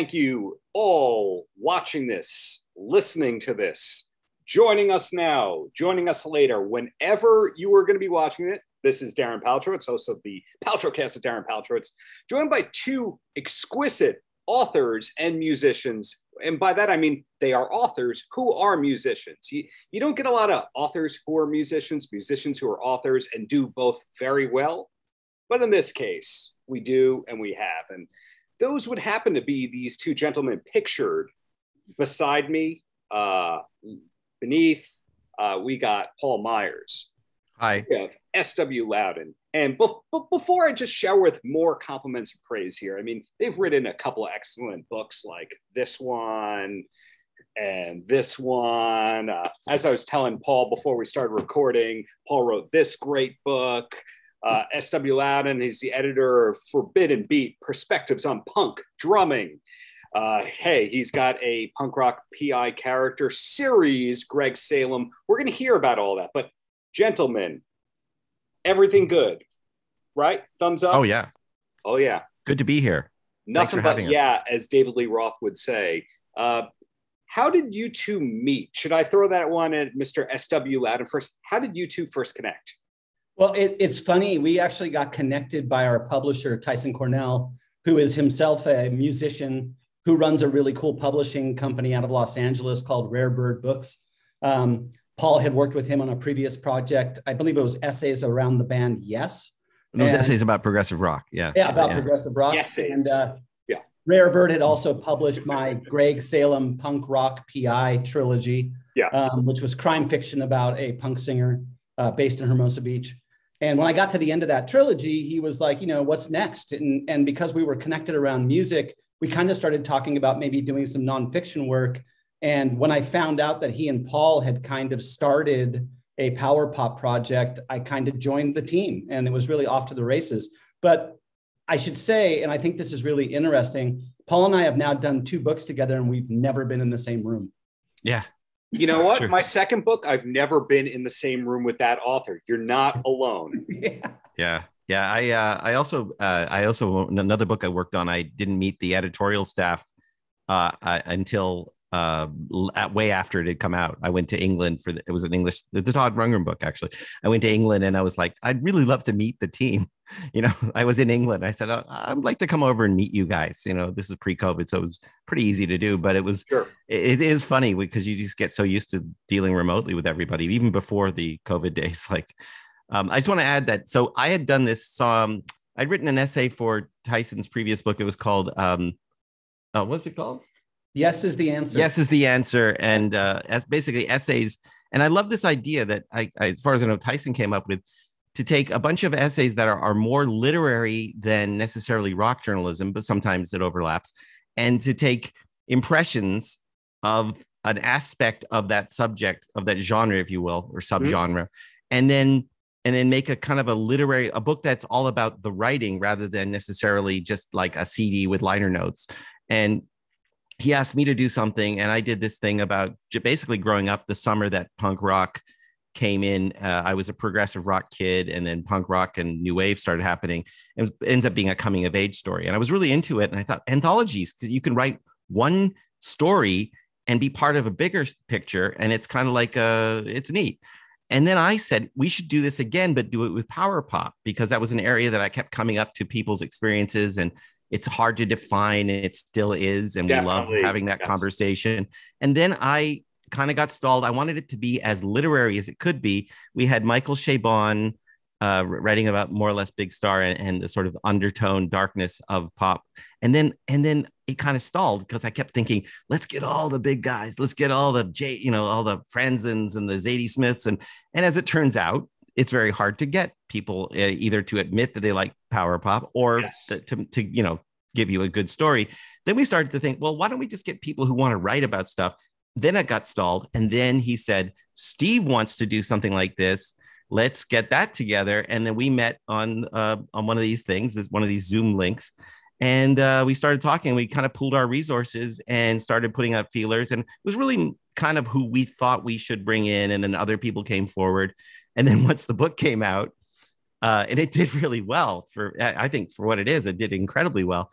thank you all watching this, listening to this, joining us now, joining us later, whenever you are going to be watching it. This is Darren Paltrowitz, host of the Paltrocast with Darren Paltrowitz, joined by two exquisite authors and musicians. And by that, I mean they are authors who are musicians. You, you don't get a lot of authors who are musicians, musicians who are authors and do both very well. But in this case, we do and we have. And those would happen to be these two gentlemen pictured beside me. Uh, beneath, uh, we got Paul Myers. Hi. We have S.W. Lauden. And bef- before I just shower with more compliments and praise here, I mean, they've written a couple of excellent books like this one and this one. Uh, as I was telling Paul before we started recording, Paul wrote this great book. Uh, S.W. Lauden, he's the editor of Forbidden Beat Perspectives on Punk Drumming. Uh, hey, he's got a punk rock PI character series, Greg Salem. We're going to hear about all that. But, gentlemen, everything good, right? Thumbs up. Oh yeah. Oh yeah. Good to be here. Nothing but yeah, as David Lee Roth would say. Uh, how did you two meet? Should I throw that one at Mr. S.W. Lauden first? How did you two first connect? Well, it, it's funny. We actually got connected by our publisher, Tyson Cornell, who is himself a musician who runs a really cool publishing company out of Los Angeles called Rare Bird Books. Um, Paul had worked with him on a previous project. I believe it was essays around the band Yes. Those and, essays about progressive rock. Yeah. Yeah, about yeah. progressive rock. Essays. And uh, yeah. Rare Bird had also published my Greg Salem punk rock PI trilogy, yeah. um, which was crime fiction about a punk singer uh, based in Hermosa Beach. And when I got to the end of that trilogy, he was like, you know, what's next? And, and because we were connected around music, we kind of started talking about maybe doing some nonfiction work. And when I found out that he and Paul had kind of started a power pop project, I kind of joined the team and it was really off to the races. But I should say, and I think this is really interesting, Paul and I have now done two books together and we've never been in the same room. Yeah. You know what? True. My second book, I've never been in the same room with that author. You're not alone. yeah. Yeah. Yeah, I uh, I also uh, I also another book I worked on. I didn't meet the editorial staff uh, until uh, at, way after it had come out. I went to England for the, it was an English the Todd Rundgren book actually. I went to England and I was like, I'd really love to meet the team. You know, I was in England. I said, I'd like to come over and meet you guys. You know, this is pre-COVID, so it was pretty easy to do. But it was sure. it, it is funny because you just get so used to dealing remotely with everybody, even before the COVID days. Like, um, I just want to add that. So I had done this. Um, I'd written an essay for Tyson's previous book. It was called um, oh, what's it called? Yes is the answer. Yes is the answer, and uh, as basically essays. And I love this idea that I, I, as far as I know, Tyson came up with to take a bunch of essays that are, are more literary than necessarily rock journalism, but sometimes it overlaps, and to take impressions of an aspect of that subject of that genre, if you will, or mm-hmm. subgenre, mm-hmm. and then and then make a kind of a literary a book that's all about the writing rather than necessarily just like a CD with liner notes. And he asked me to do something and i did this thing about basically growing up the summer that punk rock came in uh, i was a progressive rock kid and then punk rock and new wave started happening and it ends up being a coming of age story and i was really into it and i thought anthologies because you can write one story and be part of a bigger picture and it's kind of like uh it's neat. And then i said we should do this again but do it with power pop because that was an area that i kept coming up to people's experiences and it's hard to define and it still is and Definitely. we love having that yes. conversation. And then i kind of got stalled. I wanted it to be as literary as it could be. We had michael chabon uh, writing about more or less big star and, and the sort of undertone darkness of pop. And then and then it kind of stalled because i kept thinking let's get all the big guys. Let's get all the j you know all the franzens and the zadie smiths. And and as it turns out it's very hard to get people uh, either to admit that they like power pop or yes. the, to, to you know give you a good story. Then we started to think well why don't we just get people who want to write about stuff? Then it got stalled and then he said steve wants to do something like this. Let's get that together. And then we met on uh, on one of these things is one of these zoom links and uh, we started talking. We kind of pooled our resources and started putting out feelers and it was really kind of who we thought we should bring in and then other people came forward and then once the book came out, uh, and it did really well for I think for what it is, it did incredibly well.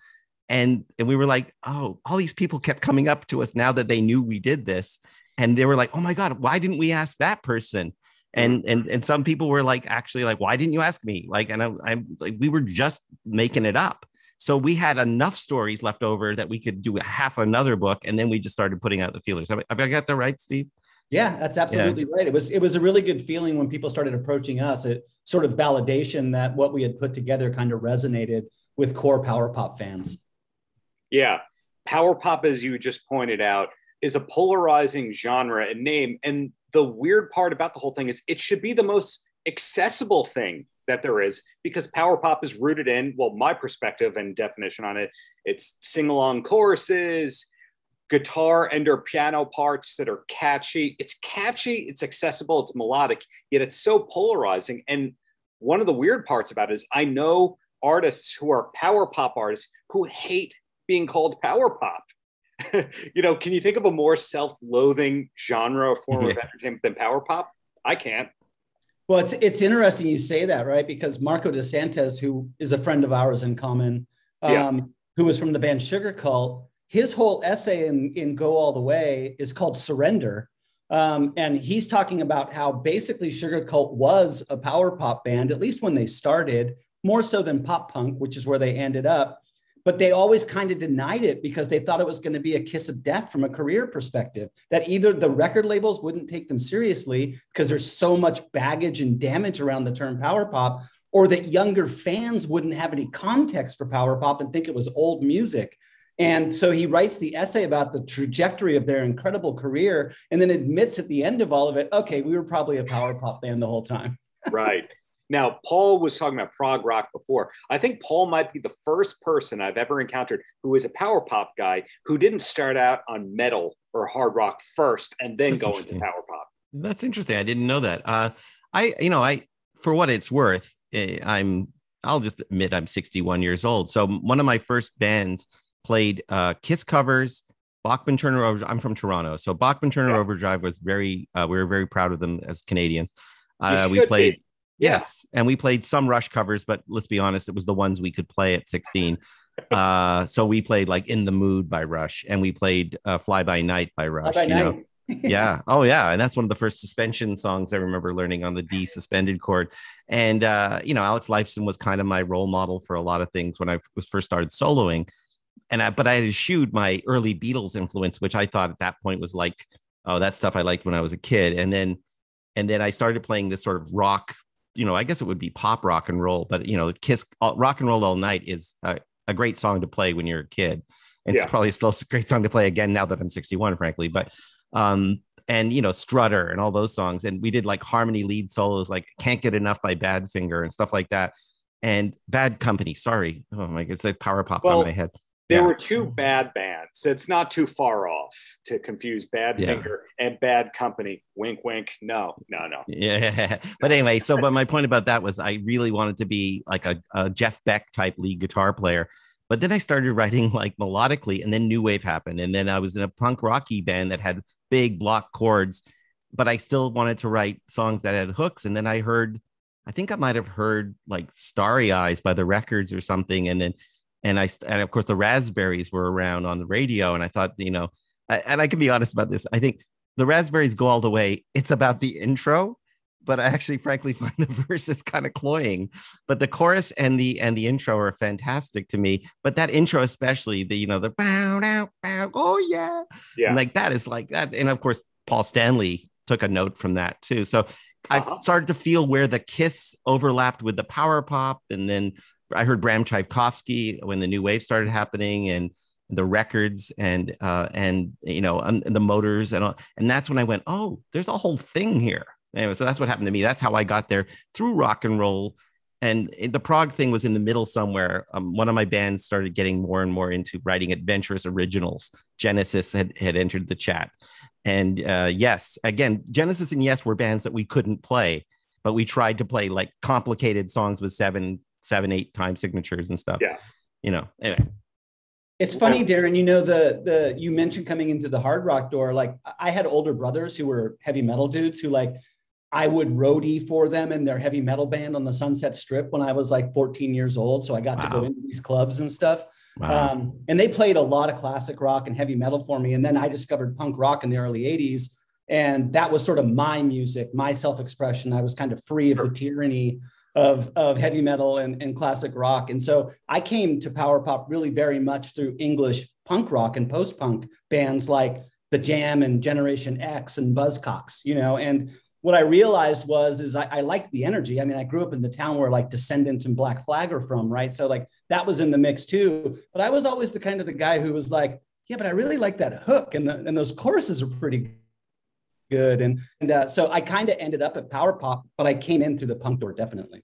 and and we were like, oh, all these people kept coming up to us now that they knew we did this, and they were like, oh my god, why didn't we ask that person? And and and some people were like, actually, like, why didn't you ask me? Like, and I, I'm like, we were just making it up. So we had enough stories left over that we could do half another book, and then we just started putting out the feelers. Have I, have I got that right, Steve? Yeah, that's absolutely yeah. right. It was it was a really good feeling when people started approaching us. It sort of validation that what we had put together kind of resonated with core power pop fans. Yeah, power pop, as you just pointed out, is a polarizing genre and name. And the weird part about the whole thing is it should be the most accessible thing that there is because power pop is rooted in well my perspective and definition on it it's sing along choruses guitar and or piano parts that are catchy. It's catchy it's accessible it's melodic yet it's so polarizing. And one of the weird parts about it is i know artists who are power pop artists who hate being called power pop. You know can you think of a more self-loathing genre or form of entertainment than power pop? I can't. Well, it's it's interesting you say that, right? Because Marko DeSantis, who is a friend of ours in common, um, yeah. who was from the band Sugarcult, his whole essay in, in Go All the Way is called Surrender. Um, and he's talking about how basically Sugarcult was a power pop band, at least when they started, more so than pop punk, which is where they ended up but they always kind of denied it because they thought it was going to be a kiss of death from a career perspective that either the record labels wouldn't take them seriously because there's so much baggage and damage around the term power pop or that younger fans wouldn't have any context for power pop and think it was old music and so he writes the essay about the trajectory of their incredible career and then admits at the end of all of it okay we were probably a power pop band the whole time right now, Paul was talking about prog rock before. I think Paul might be the first person I've ever encountered who is a power pop guy who didn't start out on metal or hard rock first and then That's go into power pop. That's interesting. I didn't know that. Uh, I, you know, I, for what it's worth, eh, I'm, I'll just admit I'm 61 years old. So one of my first bands played uh, Kiss covers, Bachman Turner Overdrive. I'm from Toronto, so Bachman Turner yeah. Overdrive was very. Uh, we were very proud of them as Canadians. Uh, we played. Yes. Yeah. And we played some Rush covers, but let's be honest, it was the ones we could play at 16. uh, so we played like In the Mood by Rush and we played uh, Fly By Night by Rush. By you night. know? yeah. Oh, yeah. And that's one of the first suspension songs I remember learning on the D suspended chord. And, uh, you know, Alex Lifeson was kind of my role model for a lot of things when I was first started soloing. And I, but I had eschewed my early Beatles influence, which I thought at that point was like, oh, that stuff I liked when I was a kid. And then, and then I started playing this sort of rock you know, I guess it would be pop rock and roll, but you know, Kiss Rock and Roll All Night is a, a great song to play when you're a kid. And yeah. It's probably still a great song to play again now that I'm 61, frankly. But um, and you know, Strutter and all those songs. And we did like harmony lead solos, like Can't Get Enough by Badfinger and stuff like that. And Bad Company, sorry. Oh my god, it's like power pop well, on my head. There yeah. were two bad bands. It's not too far off to confuse Bad yeah. Finger and Bad Company. Wink, wink. No, no, no. Yeah. But anyway, so but my point about that was I really wanted to be like a, a Jeff Beck type lead guitar player. But then I started writing like melodically, and then New Wave happened. And then I was in a punk rocky band that had big block chords, but I still wanted to write songs that had hooks. And then I heard, I think I might have heard like Starry Eyes by the records or something. And then and I and of course the raspberries were around on the radio, and I thought, you know, I, and I can be honest about this. I think the raspberries go all the way. It's about the intro, but I actually, frankly, find the verses kind of cloying. But the chorus and the and the intro are fantastic to me. But that intro, especially the you know the bow bow bow, oh yeah, yeah, and like that is like that. And of course, Paul Stanley took a note from that too. So uh-huh. I started to feel where the Kiss overlapped with the power pop, and then I heard Bram Tchaikovsky when the new wave started happening and the records and uh, and you know and, the motors and all, and that's when I went, oh, there's a whole thing here. Anyway, so that's what happened to me. That's how I got there through rock and roll. And the prog thing was in the middle somewhere. Um, one of my bands started getting more and more into writing adventurous originals. Genesis had, had entered the chat. And uh, yes, again, Genesis and Yes were bands that we couldn't play, but we tried to play like complicated songs with seven seven, eight time signatures and stuff. Yeah. You know, anyway. It's funny, Darren. You know the the you mentioned coming into the hard rock door. Like I had older brothers who were heavy metal dudes who like I would roadie for them in their heavy metal band on the Sunset Strip when I was like 14 years old. So I got wow. to go into these clubs and stuff. Wow. Um, and they played a lot of classic rock and heavy metal for me. And then I discovered punk rock in the early 80s. And that was sort of my music, my self expression. I was kind of free of the tyranny of, of heavy metal and, and classic rock. And so I came to power pop really very much through English punk rock and post punk bands like The Jam and Generation X and Buzzcocks, you know. And what I realized was is I, I liked the energy. I mean, I grew up in the town where like Descendents and Black Flag are from, right? So like that was in the mix too. But I was always the kind of the guy who was like, yeah, but I really like that hook, and the, and those choruses are pretty good. And and uh, so I kind of ended up at Power Pop, but I came in through the punk door definitely.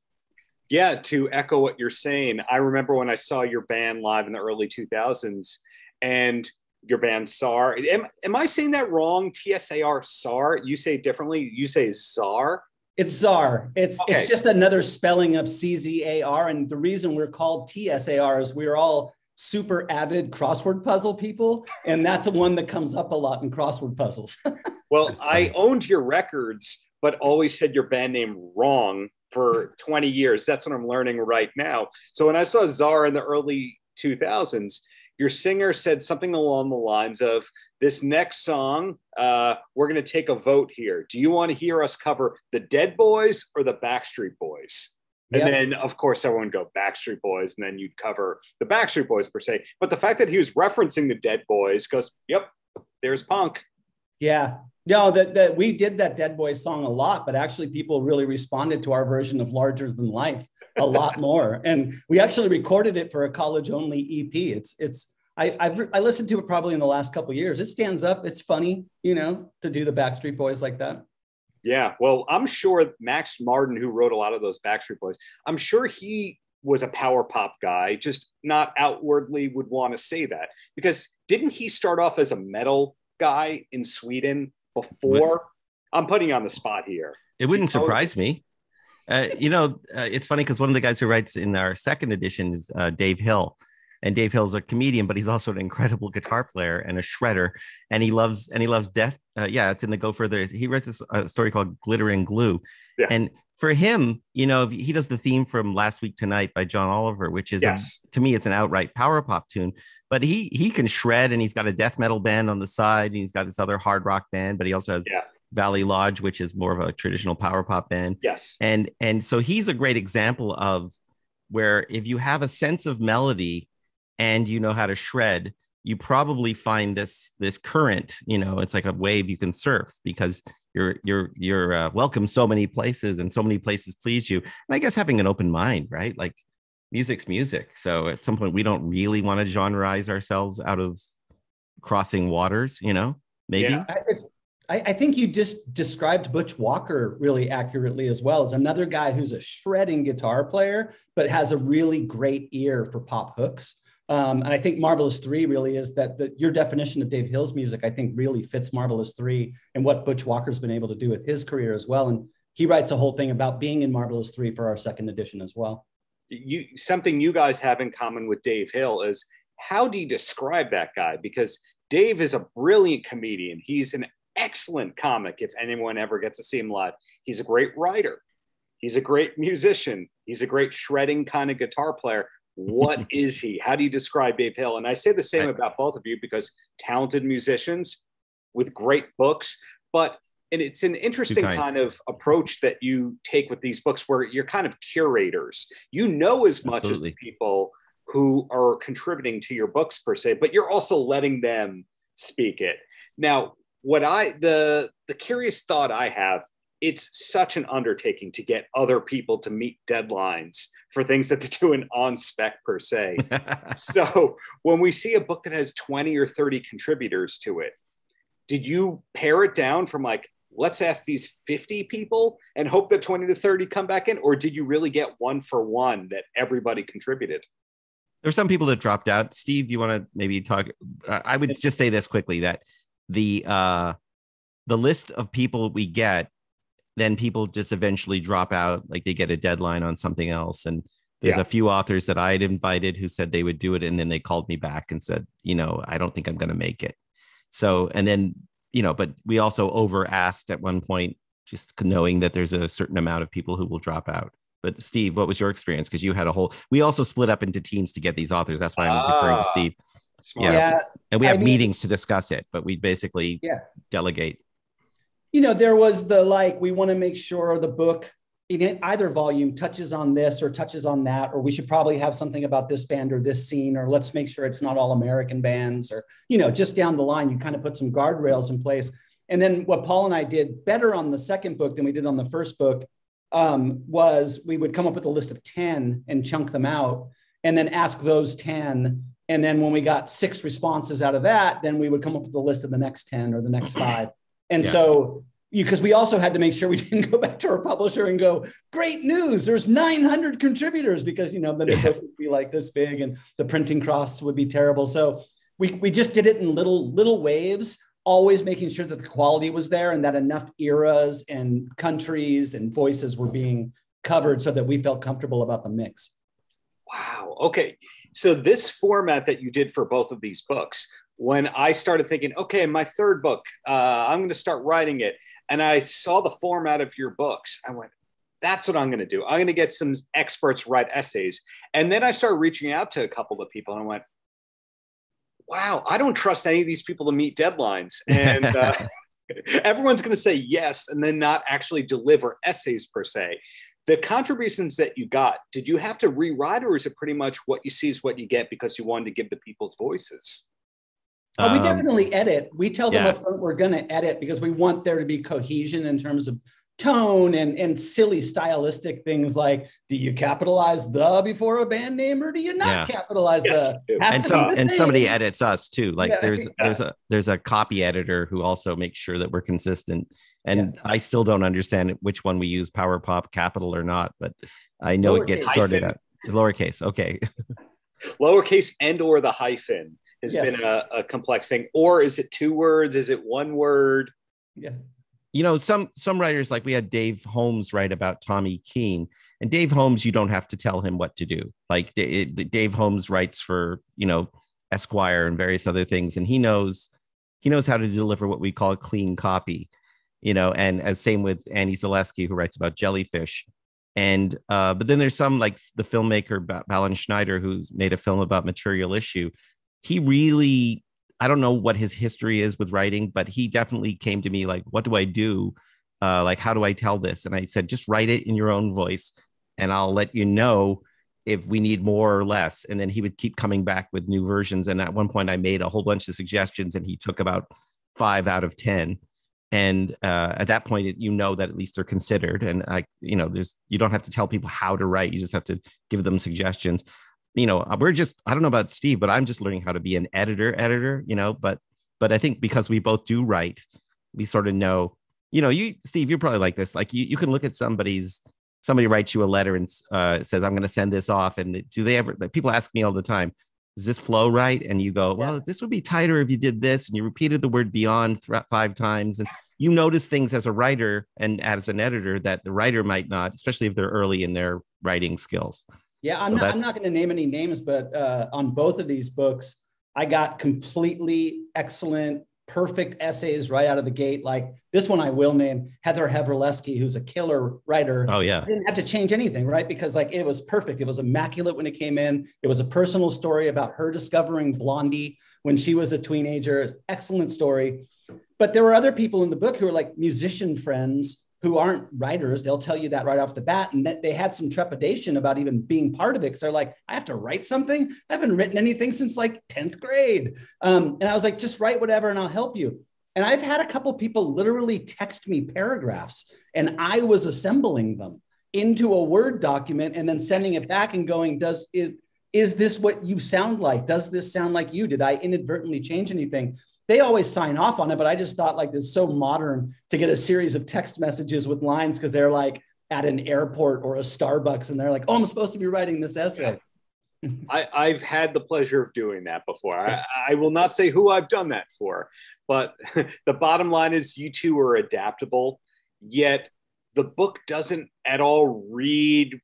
Yeah, to echo what you're saying, I remember when I saw your band live in the early 2000s, and your band SAR. Am, am I saying that wrong? TSAR SAR. You say differently. You say ZAR. It's czar. It's okay. it's just another spelling of CZAR. And the reason we're called TSAR is we're all super avid crossword puzzle people. And that's one that comes up a lot in crossword puzzles. well, I owned your records, but always said your band name wrong for 20 years. That's what I'm learning right now. So when I saw ZAR in the early 2000s, your singer said something along the lines of this next song uh, we're going to take a vote here do you want to hear us cover the dead boys or the backstreet boys and yep. then of course everyone go backstreet boys and then you'd cover the backstreet boys per se but the fact that he was referencing the dead boys goes yep there's punk yeah no that, that we did that dead boys song a lot but actually people really responded to our version of larger than life a lot more. And we actually recorded it for a college only EP. It's it's I I've I listened to it probably in the last couple years. It stands up. It's funny, you know, to do the Backstreet Boys like that. Yeah, well, I'm sure Max Martin, who wrote a lot of those Backstreet Boys, I'm sure he was a power pop guy, just not outwardly would want to say that because didn't he start off as a metal guy in Sweden before? I'm putting you on the spot here. It wouldn't surprise me. Uh, you know, uh, it's funny because one of the guys who writes in our second edition is uh, Dave Hill, and Dave Hill's a comedian, but he's also an incredible guitar player and a shredder, and he loves and he loves death. Uh, yeah, it's in the Go Further. He writes this uh, story called Glitter and Glue, yeah. and for him, you know, he does the theme from Last Week Tonight by John Oliver, which is yes. a, to me, it's an outright power pop tune. But he he can shred, and he's got a death metal band on the side, and he's got this other hard rock band, but he also has yeah. Valley Lodge, which is more of a traditional power pop band. Yes. And and so he's a great example of where if you have a sense of melody and you know how to shred, you probably find this this current, you know, it's like a wave you can surf because you're you're you're uh, welcome so many places and so many places please you. And I guess having an open mind, right? Like music's music. So at some point we don't really want to genreize ourselves out of crossing waters, you know? Maybe. Yeah, it's I, I, think you just described Butch Walker really accurately as well as another guy who's a shredding guitar player, but has a really great ear for pop hooks. Um, and I think Marvelous Three really is that the, your definition of Dave Hill's music, I think, really fits Marvelous Three and what Butch Walker's been able to do with his career as well. And he writes a whole thing about being in Marvelous Three for our second edition as well. You something you guys have in common with Dave Hill is how do you describe that guy? Because Dave is a brilliant comedian. He's an excellent comic if anyone ever gets to see him live. He's a great writer. He's a great musician. He's a great shredding kind of guitar player. What is he? How do you describe Dave Hill? And I say the same about both of you because talented musicians with great books, but and it's an interesting kind of approach that you take with these books where you're kind of curators. You know as much Absolutely. as the people who are contributing to your books per se, but you're also letting them speak it. Now, what I the the curious thought I have, it's such an undertaking to get other people to meet deadlines for things that they're doing on spec per se. so when we see a book that has 20 or 30 contributors to it, did you pare it down from like let's ask these 50 people and hope that 20 to 30 come back in or did you really get one for one that everybody contributed? There's some people that dropped out. Steve you want to maybe talk uh, i would just say this quickly that the uh the list of people we get then people just eventually drop out like they get a deadline on something else. And there's yeah. a few authors that i had invited who said they would do it and then they called me back and said you know i don't think i'm going to make it. So and then you know but we also over asked at one point just knowing that there's a certain amount of people who will drop out but Steve, what was your experience? Because you had a whole. We also split up into teams to get these authors. That's why I'm referring to Ah, Steve. Smart. Yeah. yeah And we I have mean- meetings to discuss it, but we basically Yeah. delegate. you know, there was the like, we want to make sure the book in either volume touches on this or touches on that, or we should probably have something about this band or this scene, or let's make sure it's not all American bands, or, you know, just down the line, you kind of put some guardrails in place. And then what Paul and I did better on the second book than we did on the first book um, was we would come up with a list of 10 and chunk them out and then ask those 10. And then when we got six responses out of that, then we would come up with the list of the next 10 or the next five. And Yeah. so, because we also had to make sure we didn't go back to our publisher and go, great news, there's 900 contributors, because, you know, then the Yeah. book would be like this big and the printing costs would be terrible. So we, we just did it in little, little waves, always making sure that the quality was there and that enough eras and countries and voices were being covered so that we felt comfortable about the mix. Wow. Okay. So this format that you did for both of these books, when I started thinking, okay, my third book, uh, I'm going to start writing it, and I saw the format of your books, I went, that's what I'm going to do. I'm going to get some experts write essays, and then I started reaching out to a couple of people, and I went, wow, I don't trust any of these people to meet deadlines, and. Uh, Everyone's going to say yes and then not actually deliver essays per se the contributions that you got, did you have to rewrite, or is it pretty much what you see is what you get because you wanted to give the people's voices? Oh, we Um, definitely edit. We tell them yeah. up front we're going to edit because we want there to be cohesion in terms of tone and, and silly stylistic things like do you capitalize the before a band name or do you not Yeah. capitalize Yes, the? you do. Has and to some be the and somebody edits us too. Like Yeah. there's there's a there's a copy editor who also makes sure that we're consistent. And I still don't understand which one we use, Power Pop Capital or not, but I know it gets sorted out. Lowercase, okay. Lowercase and or the hyphen has Yes. been a, a complex thing. Or is it two words? Is it one word? Yeah. you know some some writers like we had dave holmes write about tommy keene and dave holmes you don't have to tell him what to do like D- it- dave holmes writes for you know esquire and various other things and he knows he knows how to deliver what we call a clean copy you know and as same with annie zaleski who writes about jellyfish and uh but then there's some like the filmmaker Ba- Balin schneider who's made a film about material issue he really I don't know what his history is with writing, but he definitely came to me like, "What do I do? Uh, like, how do I tell this?" And I said, "Just write it in your own voice, and I'll let you know if we need more or less." And then he would keep coming back with new versions. And at one point, I made a whole bunch of suggestions, and he took about five out of ten. And uh, at that point, you know that at least they're considered. And I, you know, there's you don't have to tell people how to write; you just have to give them suggestions you know we're just i don't know about steve but i'm just learning how to be an editor editor you know but but i think because we both do write we sort of know you know you steve you're probably like this like you, you can look at somebody's somebody writes you a letter and uh, says i'm going to send this off and do they ever like, people ask me all the time does this flow right? And you go well this would be tighter if you did this and you repeated the word beyond th- five times and you notice things as a writer and as an editor that the writer might not especially if they're early in their writing skills Yeah, I'm So not, I'm not going to name any names, but uh, on both of these books, I got completely excellent, perfect essays right out of the gate. Like this one, I will name Heather Havrilesky, who's a killer writer. oh yeah I didn't have to change anything, right? Because like it was perfect. It was immaculate when it came in. It was a personal story about her discovering Blondie when she was a teenager. It's excellent story. But there were other people in the book who were like musician friends who aren't writers. They'll tell you that right off the bat. And that they had some trepidation about even being part of it. Cause they're like, I have to write something. I haven't written anything since like 10th grade. Um, and I was like, just write whatever and I'll help you. And I've had a couple people literally text me paragraphs and I was assembling them into a Word document and then sending it back and going, does is is this what you sound like? Does this sound like you? Did I inadvertently change anything? They always sign off on it, but I just thought like this is so modern to get a series of text messages with lines because they're like at an airport or a Starbucks and they're like, oh, I'm supposed to be writing this essay. I, I've had the pleasure of doing that before. I, I will not say who I've done that for, but the bottom line is you two are adaptable, yet the book doesn't at all read.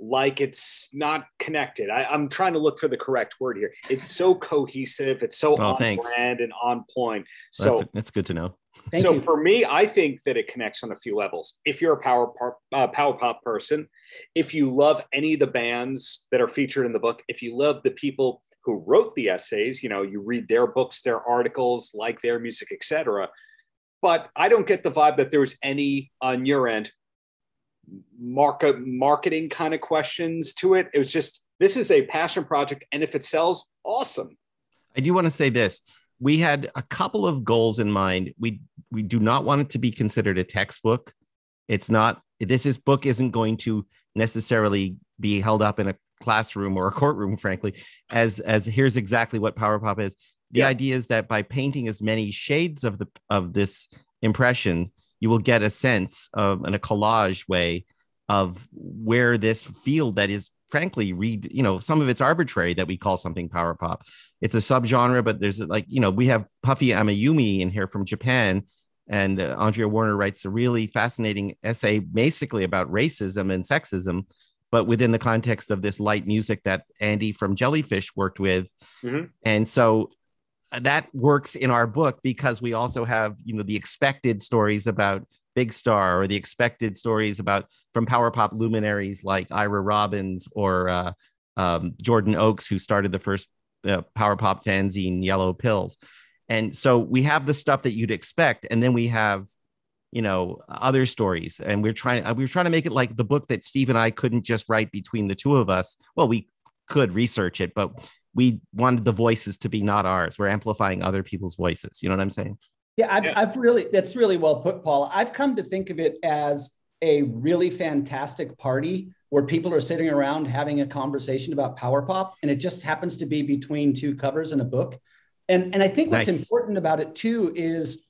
Like it's not connected. I, am trying to look for the correct word here. It's so cohesive. It's so oh, on thanks. brand and on point. So that's, that's good to know. Thank so you. for me, I think that it connects on a few levels. If you're a power pop, uh, power pop person, if you love any of the bands that are featured in the book, if you love the people who wrote the essays, you know, you read their books, their articles, like their music, etc. But I don't get the vibe that there's any on your end market marketing kind of questions to it. It was just this is a passion project, and if it sells, awesome. I do want to say this. We had a couple of goals in mind. We we do not want it to be considered a textbook. It's not. This is book isn't going to necessarily be held up in a classroom or a courtroom, frankly, as as here's exactly what power pop is. The yeah. idea is that by painting as many shades of the of this impression, you will get a sense of in a collage way of where this field that is frankly read you know some of it's arbitrary that we call something power pop it's a subgenre but there's like you know we have puffy amiyumi in here from japan and uh, andrea warner writes a really fascinating essay basically about racism and sexism but within the context of this light music that andy from jellyfish worked with mm-hmm. and so that works in our book because we also have you know the expected stories about big star or the expected stories about from power pop luminaries like ira robbins or uh, um, jordan oakes who started the first uh, power pop fanzine yellow pills. And so we have the stuff that you'd expect and then we have you know other stories. And we're trying uh, we're trying to make it like the book that steve and i couldn't just write between the two of us. Well we could research it but we wanted the voices to be not ours. We're amplifying other people's voices. You know what I'm saying? Yeah, I've, yeah. I've really, that's really well put, Paul. I've come to think of it as a really fantastic party where people are sitting around having a conversation about power pop and it just happens to be between two covers in a book and and i think what's nice. important about it too is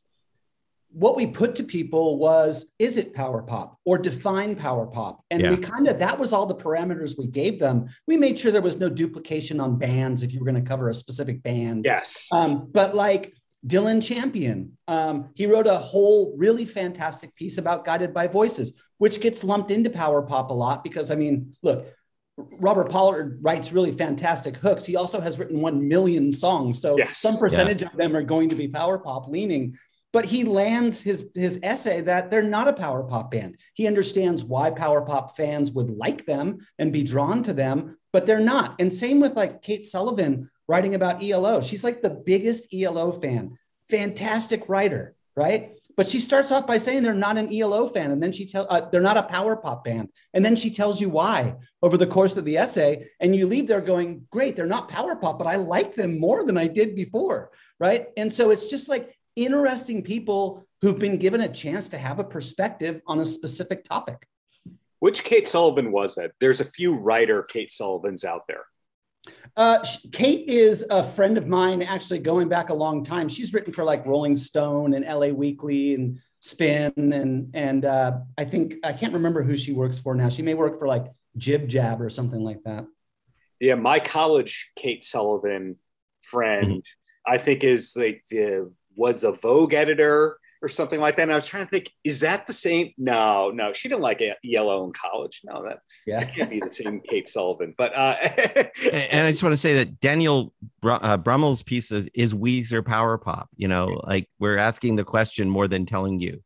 what we put to people was is it power pop or define power pop and yeah. we kind of that was all the parameters we gave them we made sure there was no duplication on bands if you were going to cover a specific band yes um, but like dylan champion um, he wrote a whole really fantastic piece about guided by voices which gets lumped into power pop a lot because i mean look Robert Pollard writes really fantastic hooks. He also has written 1 million songs. So yes. some percentage yeah. of them are going to be power pop leaning but he lands his his essay that they're not a power pop band. He understands why power pop fans would like them and be drawn to them, but they're not. And same with like Kate Sullivan writing about ELO. She's like the biggest ELO fan. Fantastic writer, right? But she starts off by saying they're not an ELO fan, and then she tells uh, they're not a power pop band, and then she tells you why over the course of the essay, and you leave there going, "Great, they're not power pop, but I like them more than I did before." Right? And so it's just like interesting people who've been given a chance to have a perspective on a specific topic. Which Kate Sullivan was it? There's a few writer Kate Sullivans out there. Uh, Kate is a friend of mine, actually going back a long time. She's written for like Rolling Stone and LA Weekly and Spin, and and uh, I think I can't remember who she works for now. She may work for like Jib Jab or something like that. Yeah, my college Kate Sullivan friend, mm-hmm. I think, is like the was a Vogue editor or something like that. And I was trying to think, is that the same? No, no, she didn't like ELO in college. No, that, yeah. that can't be the same Kate Sullivan. But uh, and I just want to say that Daniel Br- uh, Brummel's piece is, is Weezer power pop. You know, like we're asking the question more than telling you.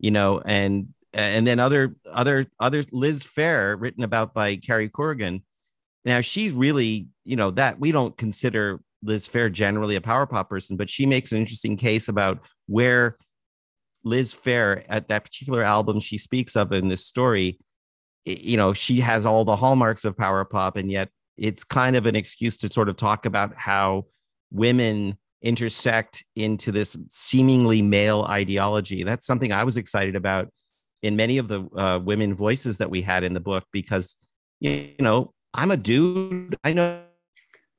You know, and and then other other others. Liz Phair, written about by Carrie Corrigan. Now she's really, you know, that we don't consider Liz Phair generally a power pop person, but she makes an interesting case about where Liz Phair at that particular album she speaks of in this story, you know, she has all the hallmarks of power pop, and yet it's kind of an excuse to sort of talk about how women intersect into this seemingly male ideology. That's something I was excited about in many of the uh, women voices that we had in the book because, you know, I'm a dude. I know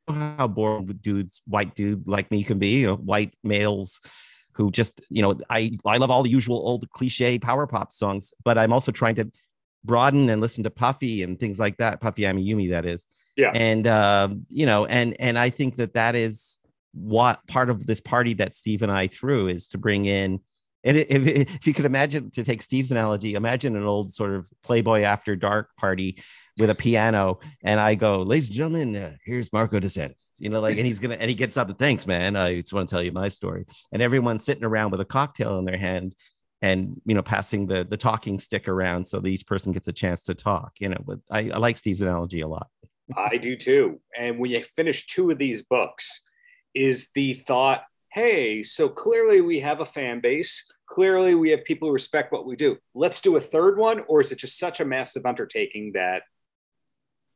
how boring dudes, white dude like me can be, you know, white males who just, you know, I I love all the usual old cliche power pop songs, but I'm also trying to broaden and listen to Puffy and things like that. Puffy AmiYumi, that is. Yeah. And um, you know, and and I think that that is what part of this party that Steve and I threw is to bring in And if, if you could imagine, to take Steve's analogy, imagine an old sort of Playboy After Dark party with a piano, and I go, "Ladies and gentlemen, uh, here's Marko DeSantis." You know, like, and he's gonna, and he gets up and thanks, man. I just want to tell you my story, and everyone's sitting around with a cocktail in their hand, and you know, passing the the talking stick around so that each person gets a chance to talk. You know, but I, I like Steve's analogy a lot. I do too. And when you finish two of these books, is the thought, hey, so clearly we have a fan base. Clearly we have people who respect what we do. Let's do a third one, or is it just such a massive undertaking that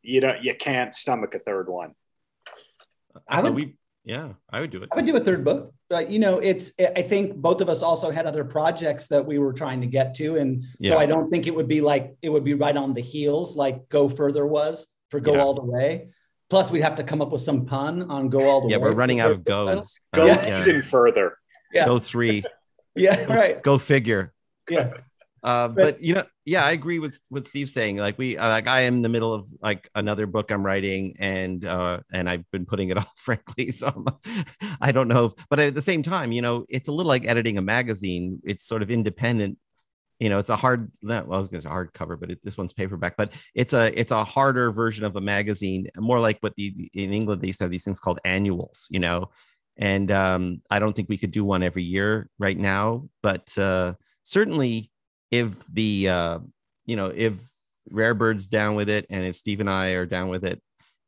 you know you can't stomach a third one? I would, we, yeah, I would do it. I would do a third book. But you know, it's I think both of us also had other projects that we were trying to get to, and Yeah. so I don't think it would be like it would be right on the heels like Go Further was for Go Yeah. All the Way. Plus, we'd have to come up with some pun on Go All the Yeah, Way. we're running out of Go. goes. Go Yeah. yeah. even further. Yeah. Go three. Yeah, Go, right. Go figure. Yeah. Uh, But- you know, yeah, I agree with what Steve's saying. Like we, uh, like I am in the middle of like another book I'm writing, and uh, and I've been putting it off, frankly. So I'm, I don't know, but at the same time, you know, it's a little like editing a magazine. It's sort of independent. You know, it's a hard. Well, I was going to say hardcover, but it, this one's paperback. But it's a it's a harder version of a magazine, more like what the in England they used to have these things called annuals. You know, and um, I don't think we could do one every year right now, but uh, certainly if the uh, you know if Rare Bird's down with it, and if Steve and I are down with it,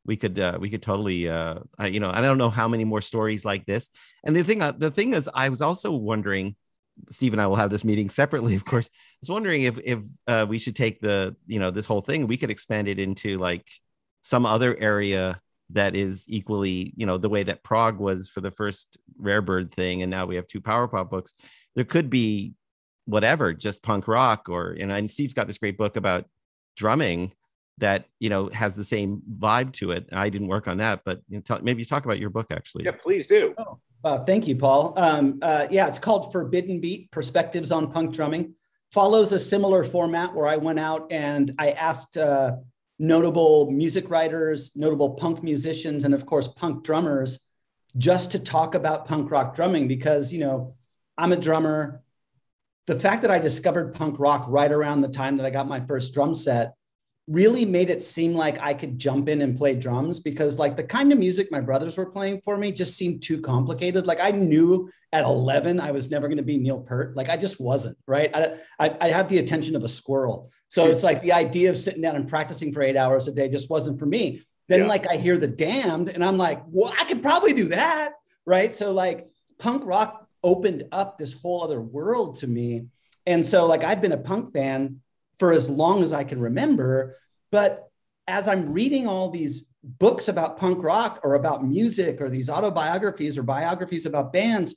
we could uh, we could totally uh, I, you know I don't know how many more stories like this. And the thing uh, the thing is, I was also wondering. Steve and I will have this meeting separately, of course. I was wondering if if uh, we should take the you know this whole thing, we could expand it into like some other area that is equally you know the way that prog was for the first Rare Bird thing, and now we have two Power Pop books. There could be whatever, just punk rock, or you know. And Steve's got this great book about drumming that you know has the same vibe to it. I didn't work on that, but you know, tell, maybe you talk about your book actually. Yeah, please do. Uh, thank you, Paul. Um, uh, yeah, it's called Forbidden Beat Perspectives on Punk Drumming. Follows a similar format where I went out and I asked uh, notable music writers, notable punk musicians, and of course, punk drummers just to talk about punk rock drumming because, you know, I'm a drummer. The fact that I discovered punk rock right around the time that I got my first drum set really made it seem like I could jump in and play drums because like the kind of music my brothers were playing for me just seemed too complicated. Like I knew at 11 I was never going to be Neil Peart. Like I just wasn't right. I, I, I have the attention of a squirrel. So it's like the idea of sitting down and practicing for eight hours a day just wasn't for me. Then Yeah. like I hear the damned and I'm like, well, I could probably do that. Right. So like punk rock opened up this whole other world to me. And so like I've been a punk fan for as long as I can remember. But as I'm reading all these books about punk rock or about music or these autobiographies or biographies about bands,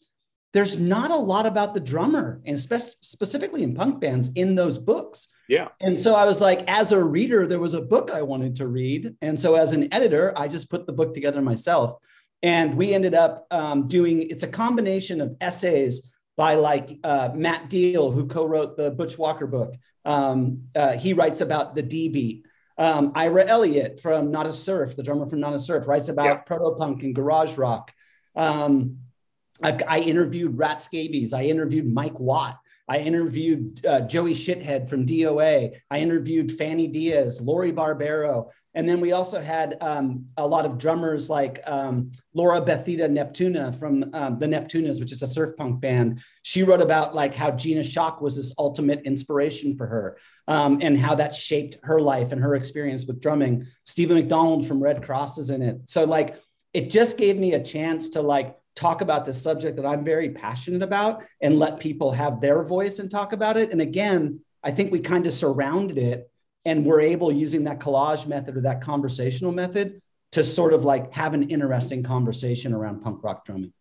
there's not a lot about the drummer and spe- specifically in punk bands in those books. Yeah. And so I was like, as a reader, there was a book I wanted to read. And so as an editor, I just put the book together myself. And we ended up um, doing it's a combination of essays by like uh, Matt Diehl, who co-wrote the Butch Walker book. Um, uh, he writes about the D beat. Um, Ira Elliott from Nada Surf, the drummer from Nada Surf, writes about Yep. proto punk and garage rock. Um, I've, I interviewed Rat Scabies. I interviewed Mike Watt. I interviewed uh, Joey Shithead from DOA. I interviewed Fanny Diaz, Lori Barbero. And then we also had um, a lot of drummers like um, Laura Bethita Neptuna from um, the Neptunas, which is a surf punk band. She wrote about like how Gina Shock was this ultimate inspiration for her um, and how that shaped her life and her experience with drumming. Stephen McDonald from Redd Kross is in it. So like it just gave me a chance to like talk about this subject that I'm very passionate about and let people have their voice and talk about it. And again, I think we kind of surrounded it and we're able using that collage method or that conversational method to sort of like have an interesting conversation around punk rock drumming.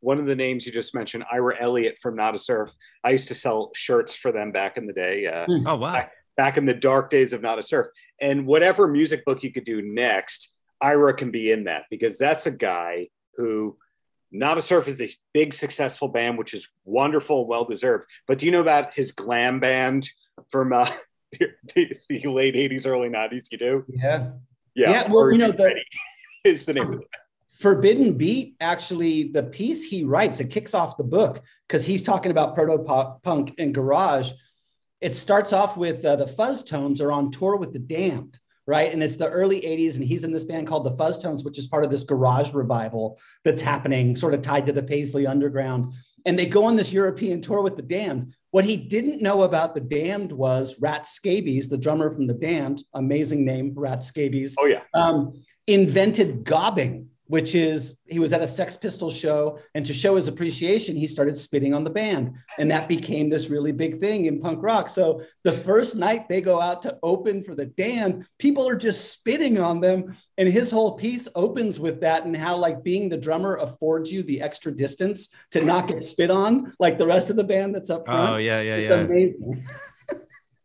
One of the names you just mentioned, Ira Elliott from Nada Surf. I used to sell shirts for them back in the day. Uh, Oh wow. back in the dark days of Nada Surf. And whatever music book you could do next, Ira can be in that because that's a guy who Nada Surf is a big successful band, which is wonderful, well deserved. But do you know about his glam band from uh, the, the late '80s, early '90s? You do? Yeah. Yeah. Yeah, well, you know, the- is the name of. Forbidden Beat, actually, the piece he writes, it kicks off the book because he's talking about proto punk and garage. It starts off with uh, the Fuzztones are on tour with the Damned, right? And it's the early 80s, and he's in this band called the Fuzztones, which is part of this garage revival that's happening, sort of tied to the Paisley Underground. And they go on this European tour with the Damned. What he didn't know about the Damned was Rat Scabies, the drummer from the Damned, amazing name, Rat Scabies. Oh yeah, um, invented gobbing which is he was at a Sex Pistols show, and to show his appreciation, he started spitting on the band, and that became this really big thing in punk rock. So the first night they go out to open for the Damned, people are just spitting on them, and his whole piece opens with that and how like being the drummer affords you the extra distance to not get spit on, like the rest of the band that's up front. Oh yeah, yeah, it's yeah. Amazing.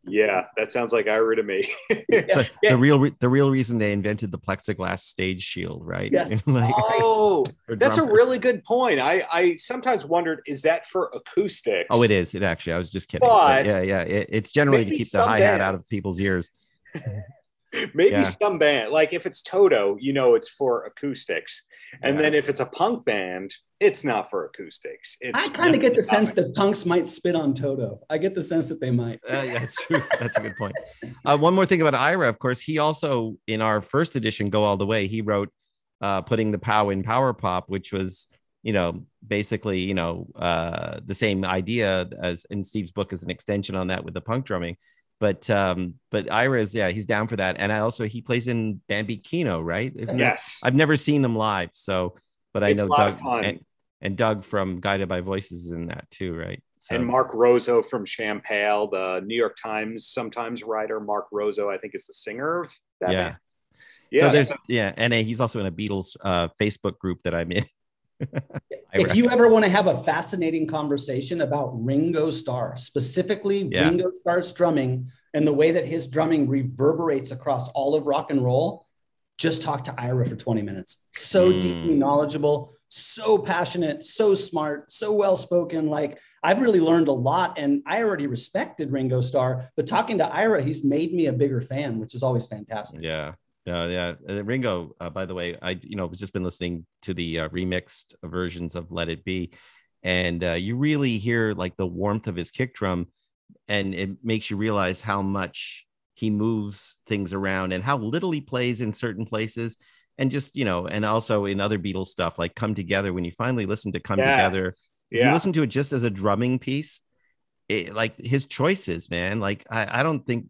Yeah, that sounds like Ira to me. yeah. The real re- the real reason they invented the plexiglass stage shield, right? Yes. like, oh, that's a really good point. I I sometimes wondered is that for acoustics? Oh, it is. It actually. I was just kidding. But- But yeah, yeah. It, it's generally to keep the hi hat out of people's ears. Maybe Yeah. some band, like if it's Toto, you know it's for acoustics, and Yeah. then if it's a punk band, it's not for acoustics. It's I kind of get the sense that punks might spit on Toto. I get the sense that they might. Uh, yeah, that's true. That's a good point. Uh, one more thing about Ira, of course, he also in our first edition, Go All the Way, he wrote uh, putting the pow in power pop, which was you know basically you know uh, the same idea as in Steve's book as an extension on that with the punk drumming. But um, but Ira is yeah, he's down for that, and I also he plays in Bambi Kino, right? Isn't that? yes. I've never seen them live, so but I It's know a lot of Doug and, and Doug from Guided by Voices is in that too, right? So and Mark Rozzo from Champale, the New York Times sometimes writer. Mark Rozzo, I think, is the singer of that. yeah. band. yeah. so there's yeah, and he's also in a Beatles uh, Facebook group that I'm in. If you ever want to have a fascinating conversation about Ringo Starr, specifically Yeah. Ringo Starr's drumming and the way that his drumming reverberates across all of rock and roll, just talk to Ira for 20 minutes. So Mm. deeply knowledgeable, so passionate, so smart, so well spoken. Like I've really learned a lot, and I already respected Ringo Starr, but talking to Ira, he's made me a bigger fan, which is always fantastic. yeah, yeah, yeah. Uh, Ringo, uh, by the way, I you know just been listening to the uh, remixed versions of Let It Be, and uh, you really hear like the warmth of his kick drum, and it makes you realize how much he moves things around and how little he plays in certain places. And just you know, and also in other Beatles stuff like "Come Together." When you finally listen to "Come Yes. Together," if you listen to it just as a drumming piece it, like his choices man like I, I don't think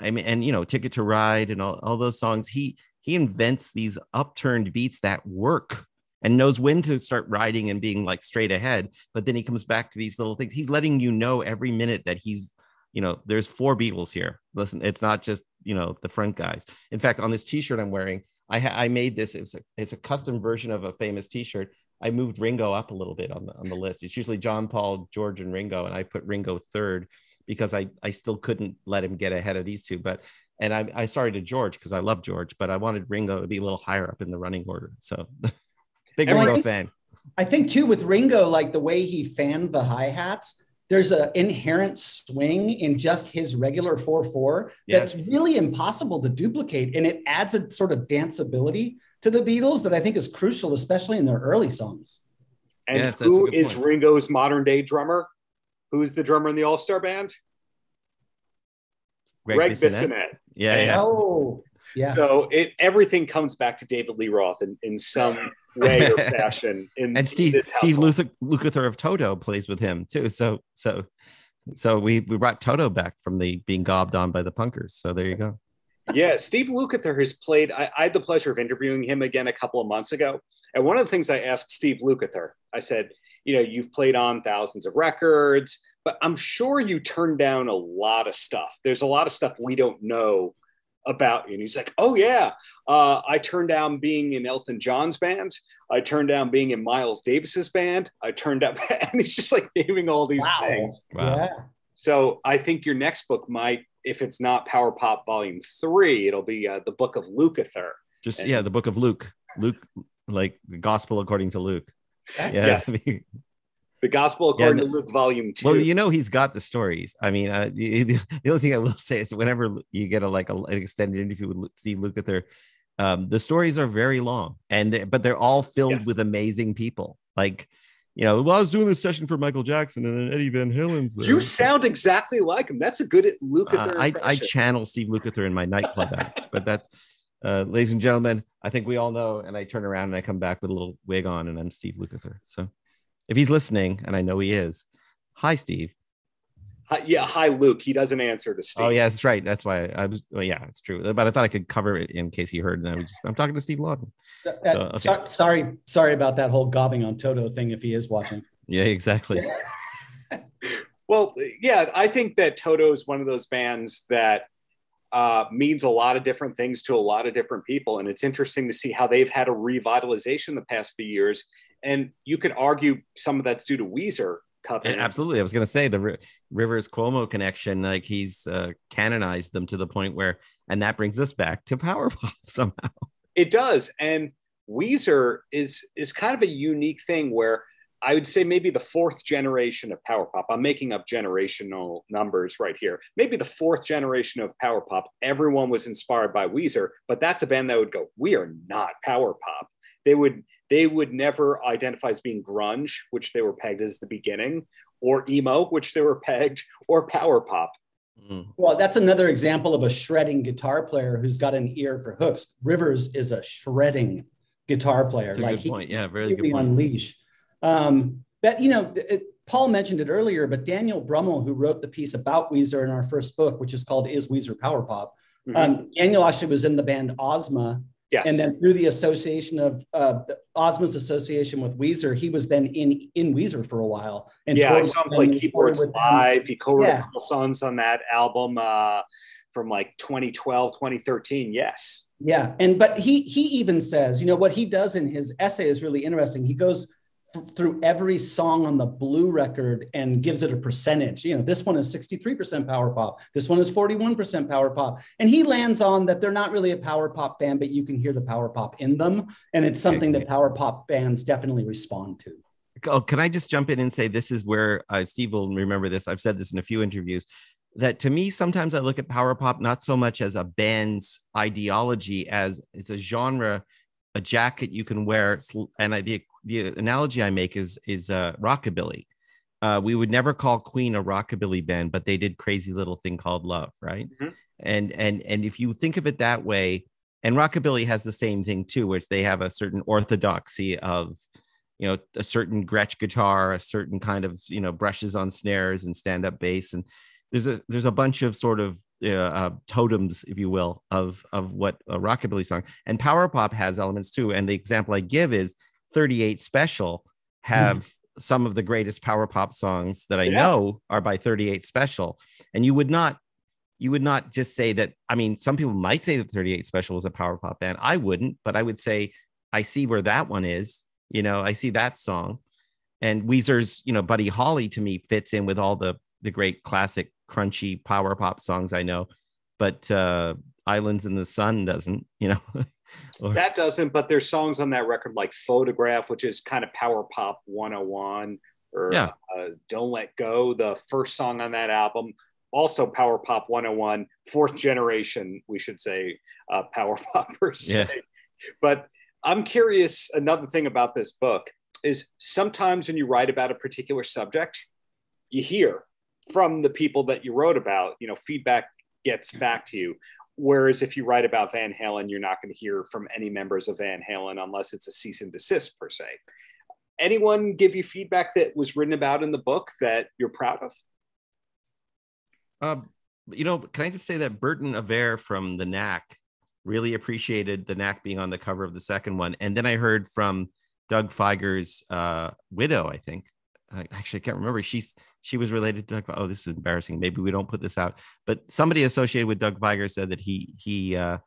i mean and you know ticket to ride and all, all those songs he he invents these upturned beats that work and knows when to start riding and being like straight ahead but then he comes back to these little things. He's letting you know every minute that he's you know there's four beatles here. Listen it's not just you know the front guys. In fact on this t-shirt i'm wearing i ha- i made this it's a, it's a custom version of a famous t-shirt. I moved Ringo up a little bit on the on the list. It's usually John Paul, George, and Ringo, and I put Ringo third because I I still couldn't let him get ahead of these two. But and I I sorry to George because I love George, but I wanted Ringo to be a little higher up in the running order. So big And Ringo like- fan. I think too with Ringo, like the way he fanned the hi hats, there's an inherent swing in just his regular 4 4 that's Yes. really impossible to duplicate. And it adds a sort of danceability to the Beatles that I think is crucial, especially in their early songs. And Yes, that's a who good is point. Ringo's modern day drummer? Who's the drummer in the All Star Band? Gregg Bissonette. Bissonette. Yeah, yeah. Oh, yeah. So it everything comes back to David Lee Roth in, in some way or fashion. In and Steve this Steve household. Lukather, Lukather of Toto plays with him too. So so so we we brought Toto back from the being gobbed on by the punkers. So there you go. yeah, Steve Lukather has played. I, I had the pleasure of interviewing him again a couple of months ago. And one of the things I asked Steve Lukather, I said, you know, you've played on thousands of records, but I'm sure you turned down a lot of stuff. There's a lot of stuff we don't know about you. And he's like, oh, yeah, uh, I turned down being in Elton John's band. I turned down being in Miles Davis's band. I turned up and he's just like naming all these Wow. things. Wow. Yeah. So I think your next book might, if it's not Power Pop Volume Three, it'll be uh, the Book of Lukather. Just And- yeah, the book of Luke. Luke, like the gospel according to Luke. Yeah. Yes. The Gospel according Yeah, to Luke, Volume Two. well, you know he's got the stories. I mean, uh, the, the only thing I will say is whenever you get a like a, an extended interview with Steve Lukather, Um, the stories are very long, and they, but they're all filled Yes. with amazing people. Like, you know, well, I was doing this session for Michael Jackson, and then Eddie Van Halen's there. You sound exactly like him. That's a good Luke. Uh, I, I channel Steve Lukather in my nightclub act, but that's, uh, ladies and gentlemen, I think we all know. And I turn around and I come back with a little wig on, and I'm Steve Lukather. So, if he's listening, and I know he is, hi, Steve. Hi, yeah, hi, Luke. He doesn't answer to Steve. Oh yeah, that's right. That's why I was. Well, yeah, it's true. But I thought I could cover it in case you heard. And I was just, I'm talking to Steve Lauden. Uh, So, okay. so- sorry, sorry about that whole gobbing on Toto thing. If he is watching, Yeah, exactly. Well, yeah, I think that Toto is one of those bands that uh, means a lot of different things to a lot of different people. And it's interesting to see how they've had a revitalization the past few years. And you could argue some of that's due to Weezer. And absolutely. I was going to say the Ri- Rivers Cuomo connection, like he's uh, canonized them to the point where, and that brings us back to power pop somehow. It does. And Weezer is is kind of a unique thing where I would say maybe the fourth generation of power pop. I'm making up generational numbers right here. Maybe the fourth generation of power pop. Everyone was inspired by Weezer, but that's a band that would go, "We are not power pop." They would they would never identify as being grunge, which they were pegged as the beginning, or emo, which they were pegged, or power pop. Mm. well, that's another example of a shredding guitar player who's got an ear for hooks. Rivers is a shredding guitar player. That's a like good point. Yeah, very completely good point. unleash. Um, that you know, it, Paul mentioned it earlier, but Daniel Brummel, who wrote the piece about Weezer in our first book, which is called "Is Weezer Power Pop?" Mhm. Um, Daniel actually was in the band Ozma, yes. and then through the association of uh, Ozma's association with Weezer, he was then in in Weezer for a while. And yeah, I saw him play keyboards toured with them. live. He co-wrote Yeah. a couple songs on that album uh, from like 2012, 2013. Yes. Yeah, and but he he even says, you know, what he does in his essay is really interesting. He goes through every song on the blue record and gives it a percentage. You know, this one is 63% power pop. This one is 41% power pop. And he lands on that they're not really a power pop band, but you can hear the power pop in them. And it's something that power pop bands definitely respond to. Oh, can I just jump in and say this is where uh, Steve will remember this? I've said this in a few interviews that to me, sometimes I look at power pop not so much as a band's ideology as it's a genre, a jacket you can wear. And I, the, the analogy I make is, is uh, rockabilly. Uh, we would never call Queen a rockabilly band, but they did crazy little thing called love, right? Mhm. And and and if you think of it that way, and rockabilly has the same thing too, which they have a certain orthodoxy of you know a certain Gretsch guitar, a certain kind of you know brushes on snares and stand up bass, and there's a there's a bunch of sort of uh, uh, totems, if you will, of of what a rockabilly song and power pop has elements too. And the example I give is 38 Special have some of the greatest power pop songs that I Yeah. know are by 38 Special, and you would not you would not just say that. I mean, some people might say that 38 Special was a power pop band. I wouldn't, but I would say I see where that one is. You know, I see that song. And Weezer's, you know, Buddy Holly to me fits in with all the the great classic crunchy power pop songs I know, but uh Islands in the Sun doesn't, you know. Or- That doesn't, but there's songs on that record like Photograph, which is kind of power pop 101, or Yeah. uh, Don't Let Go, the first song on that album. Also, Power Pop 101, fourth generation, we should say, uh, Power Pop per se. Yeah. But I'm curious another thing about this book is sometimes when you write about a particular subject, you hear from the people that you wrote about, you know, feedback gets back to you. Whereas if you write about Van Halen, you're not going to hear from any members of Van Halen unless it's a cease and desist per se. Anyone give you feedback that was written about in the book that you're proud of? Um, you know, can I just say that Berton Averre from the Knack really appreciated the Knack being on the cover of the second one, and then I heard from Doug Fieger's uh, widow. I think I actually I can't remember. She's she was related to Doug. Oh, this is embarrassing. Maybe we don't put this out. But somebody associated with Doug Fieger said that he he uh,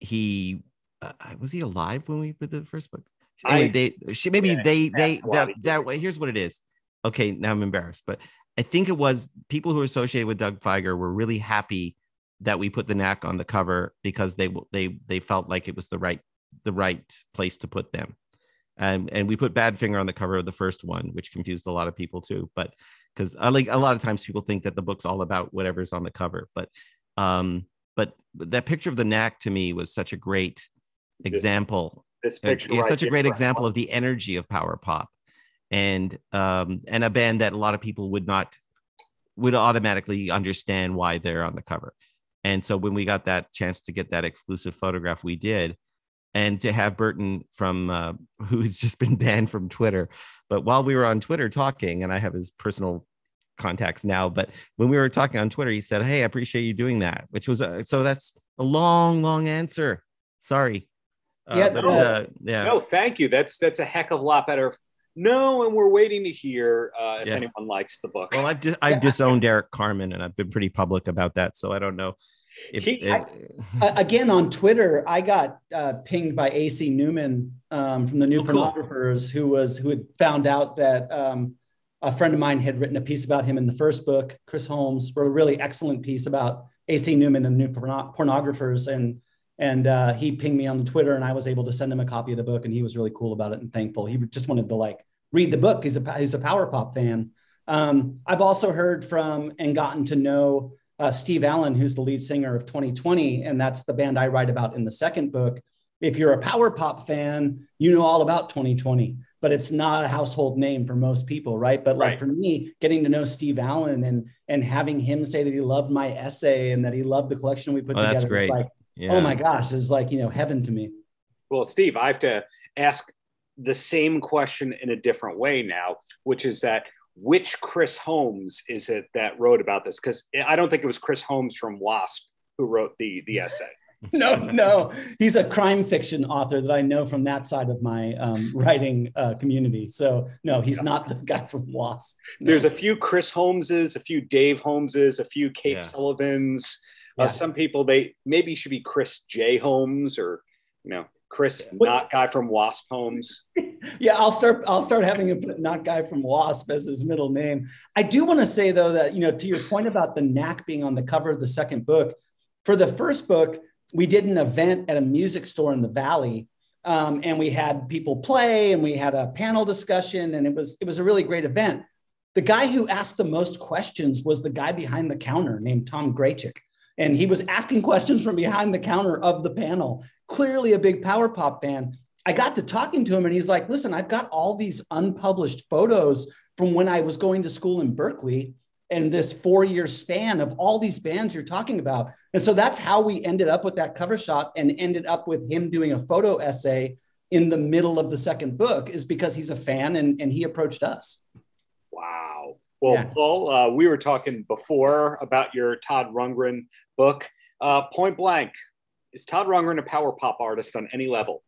he uh, was he alive when we did the first book. Anyway, they she maybe yeah, they they asked a lot that, that way. Here's what it is. Okay, now I'm embarrassed, but I think it was people who were associated with Doug Fieger were really happy that we put the knack on the cover because they they they felt like it was the right the right place to put them. And and we put Badfinger on the cover of the first one, which confused a lot of people too. But because I like a lot of times people think that the book's all about whatever's on the cover. But um, but that picture of the knack to me was such a great example. This Uh, picture, right such a great example of the energy of power pop, and um, and a band that a lot of people would not would automatically understand why they're on the cover. And so when we got that chance to get that exclusive photograph, we did. And to have Berton from uh, who's just been banned from Twitter, but while we were on Twitter talking, and I have his personal contacts now, but when we were talking on Twitter, he said, "Hey, I appreciate you doing that," which was a, so that's a long, long answer. Sorry. Uh, Yeah, no. uh, yeah. No, thank you. That's that's a heck of a lot better. No, and we're waiting to hear uh, if Yeah. anyone likes the book. Well, I've dis- I've disowned Eric Carmen, and I've been pretty public about that. So I don't know if, He- if- Uh, again on Twitter, I got uh, pinged by AC Newman um, from the New Oh, cool. Pornographers, who was who had found out that um, a friend of mine had written a piece about him in the first book. Chris Holmes wrote a really excellent piece about AC Newman and New Porno- Pornographers, and and uh, he pinged me on the Twitter, and I was able to send him a copy of the book, and he was really cool about it and thankful. He just wanted to like read the book. He's a he's a power pop fan. Um, I've also heard from and gotten to know uh, Steve Allen, who's the lead singer of 2020, and that's the band I write about in the second book. If you're a power pop fan, you know all about 2020, but it's not a household name for most people, right? But like Right. for me, getting to know Steve Allen and and having him say that he loved my essay and that he loved the collection we put Oh, together, that's great. like, yeah. oh my gosh, is like you know heaven to me. Well, Steve, I have to ask the same question in a different way now, which is that which Chris Holmes is it that wrote about this? Because I don't think it was Chris Holmes from Wasp who wrote the the essay. no, no, he's a crime fiction author that I know from that side of my um, writing uh, community. So no, he's not the guy from Wasp. No. There's a few Chris Holmeses, a few Dave Holmeses, a few Kate Yeah. Sullivans. Uh, Yeah. some people they maybe should be Chris J Holmes or you know Chris Yeah. not guy from Wasp Homes. yeah, I'll start. I'll start having a put not guy from Wasp as his middle name. I do want to say though that you know to your point about the knack being on the cover of the second book. For the first book, we did an event at a music store in the Valley, um, and we had people play, and we had a panel discussion, and it was it was a really great event. The guy who asked the most questions was the guy behind the counter named Tom Graychick. And he was asking questions from behind the counter of the panel. Clearly a big power pop fan. I got to talking to him and he's like, listen, I've got all these unpublished photos from when I was going to school in Berkeley and this four year span of all these bands you're talking about. And so that's how we ended up with that cover shot and ended up with him doing a photo essay in the middle of the second book is because he's a fan and, and he approached us. Wow. Well, Yeah. Paul, uh, we were talking before about your Todd Rundgren book. Uh, point blank, is Todd Rundgren a power pop artist on any level?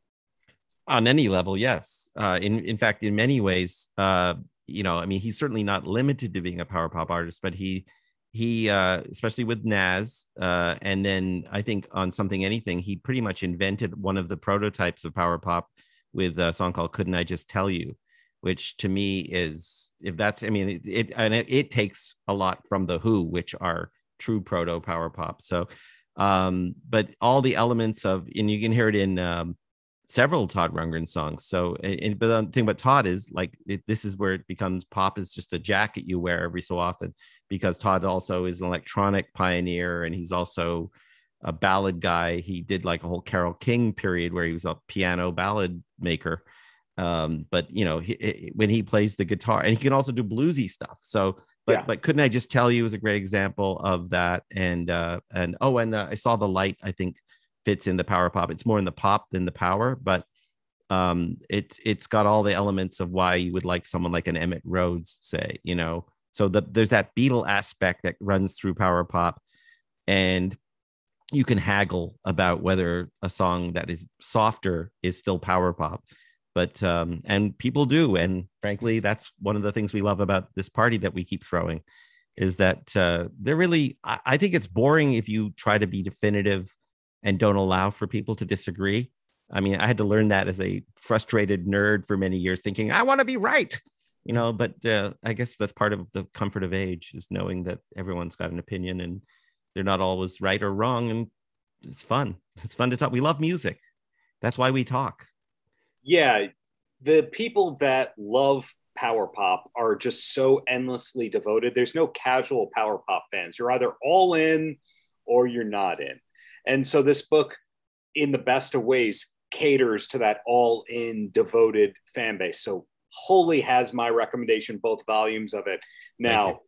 on any level yes uh, in in fact in many ways uh, you know i mean he's certainly not limited to being a power pop artist but he he uh, especially with Nazz uh, and then i think on something anything he pretty much invented one of the prototypes of power pop with a song called couldn't i just tell you which to me is if that's i mean it, it and it, it takes a lot from the who which are true proto power pop so um but all the elements of and you can hear it in um several Todd Rundgren songs. So, and, but the thing about Todd is like it, this is where it becomes pop is just a jacket you wear every so often because Todd also is an electronic pioneer and he's also a ballad guy. He did like a whole Carole King period where he was a piano ballad maker. Um, but you know, he, he- when he plays the guitar and he can also do bluesy stuff. So, but Yeah. but couldn't I just tell you is a great example of that. And uh, and oh, and uh, I saw the light. I think fits in the power pop. It's more in the pop than the power, but um, it's it's got all the elements of why you would like someone like an Emitt Rhodes, say, you know. So the, there's that Beatle aspect that runs through power pop, and you can haggle about whether a song that is softer is still power pop. But um, and people do, and frankly, that's one of the things we love about this party that we keep throwing, is that uh, they're really. I, I think it's boring if you try to be definitive and don't allow for people to disagree. I mean, I had to learn that as a frustrated nerd for many years, thinking I want to be right, you know. But uh, I guess that's part of the comfort of age is knowing that everyone's got an opinion and they're not always right or wrong, and it's fun. It's fun to talk. We love music. That's why we talk. Yeah, the people that love power pop are just so endlessly devoted. There's no casual power pop fans. You're either all in or you're not in. And so this book, in the best of ways, caters to that all in devoted fan base. So wholly has my recommendation, both volumes of it. Now,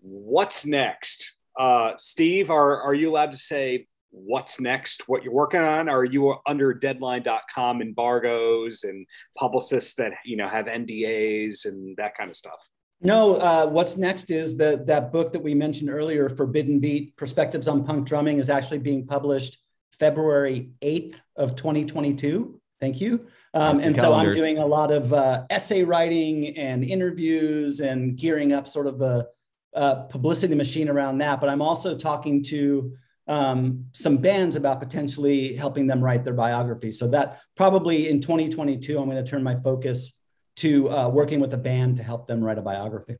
what's next? Uh, Steve, are, are you allowed to say what's next, what you're working on? Are you under deadline.com embargoes and publicists that, you know, have NDAs and that kind of stuff? No, uh, what's next is that that book that we mentioned earlier, Forbidden Beat, Perspectives on Punk Drumming is actually being published February 8th of 2022. Thank you. Um, and so I'm doing a lot of uh, essay writing and interviews and gearing up sort of the uh, publicity machine around that. But I'm also talking to um, some bands about potentially helping them write their biography. So that probably in 2022, I'm going to turn my focus to uh, working with a band to help them write a biography.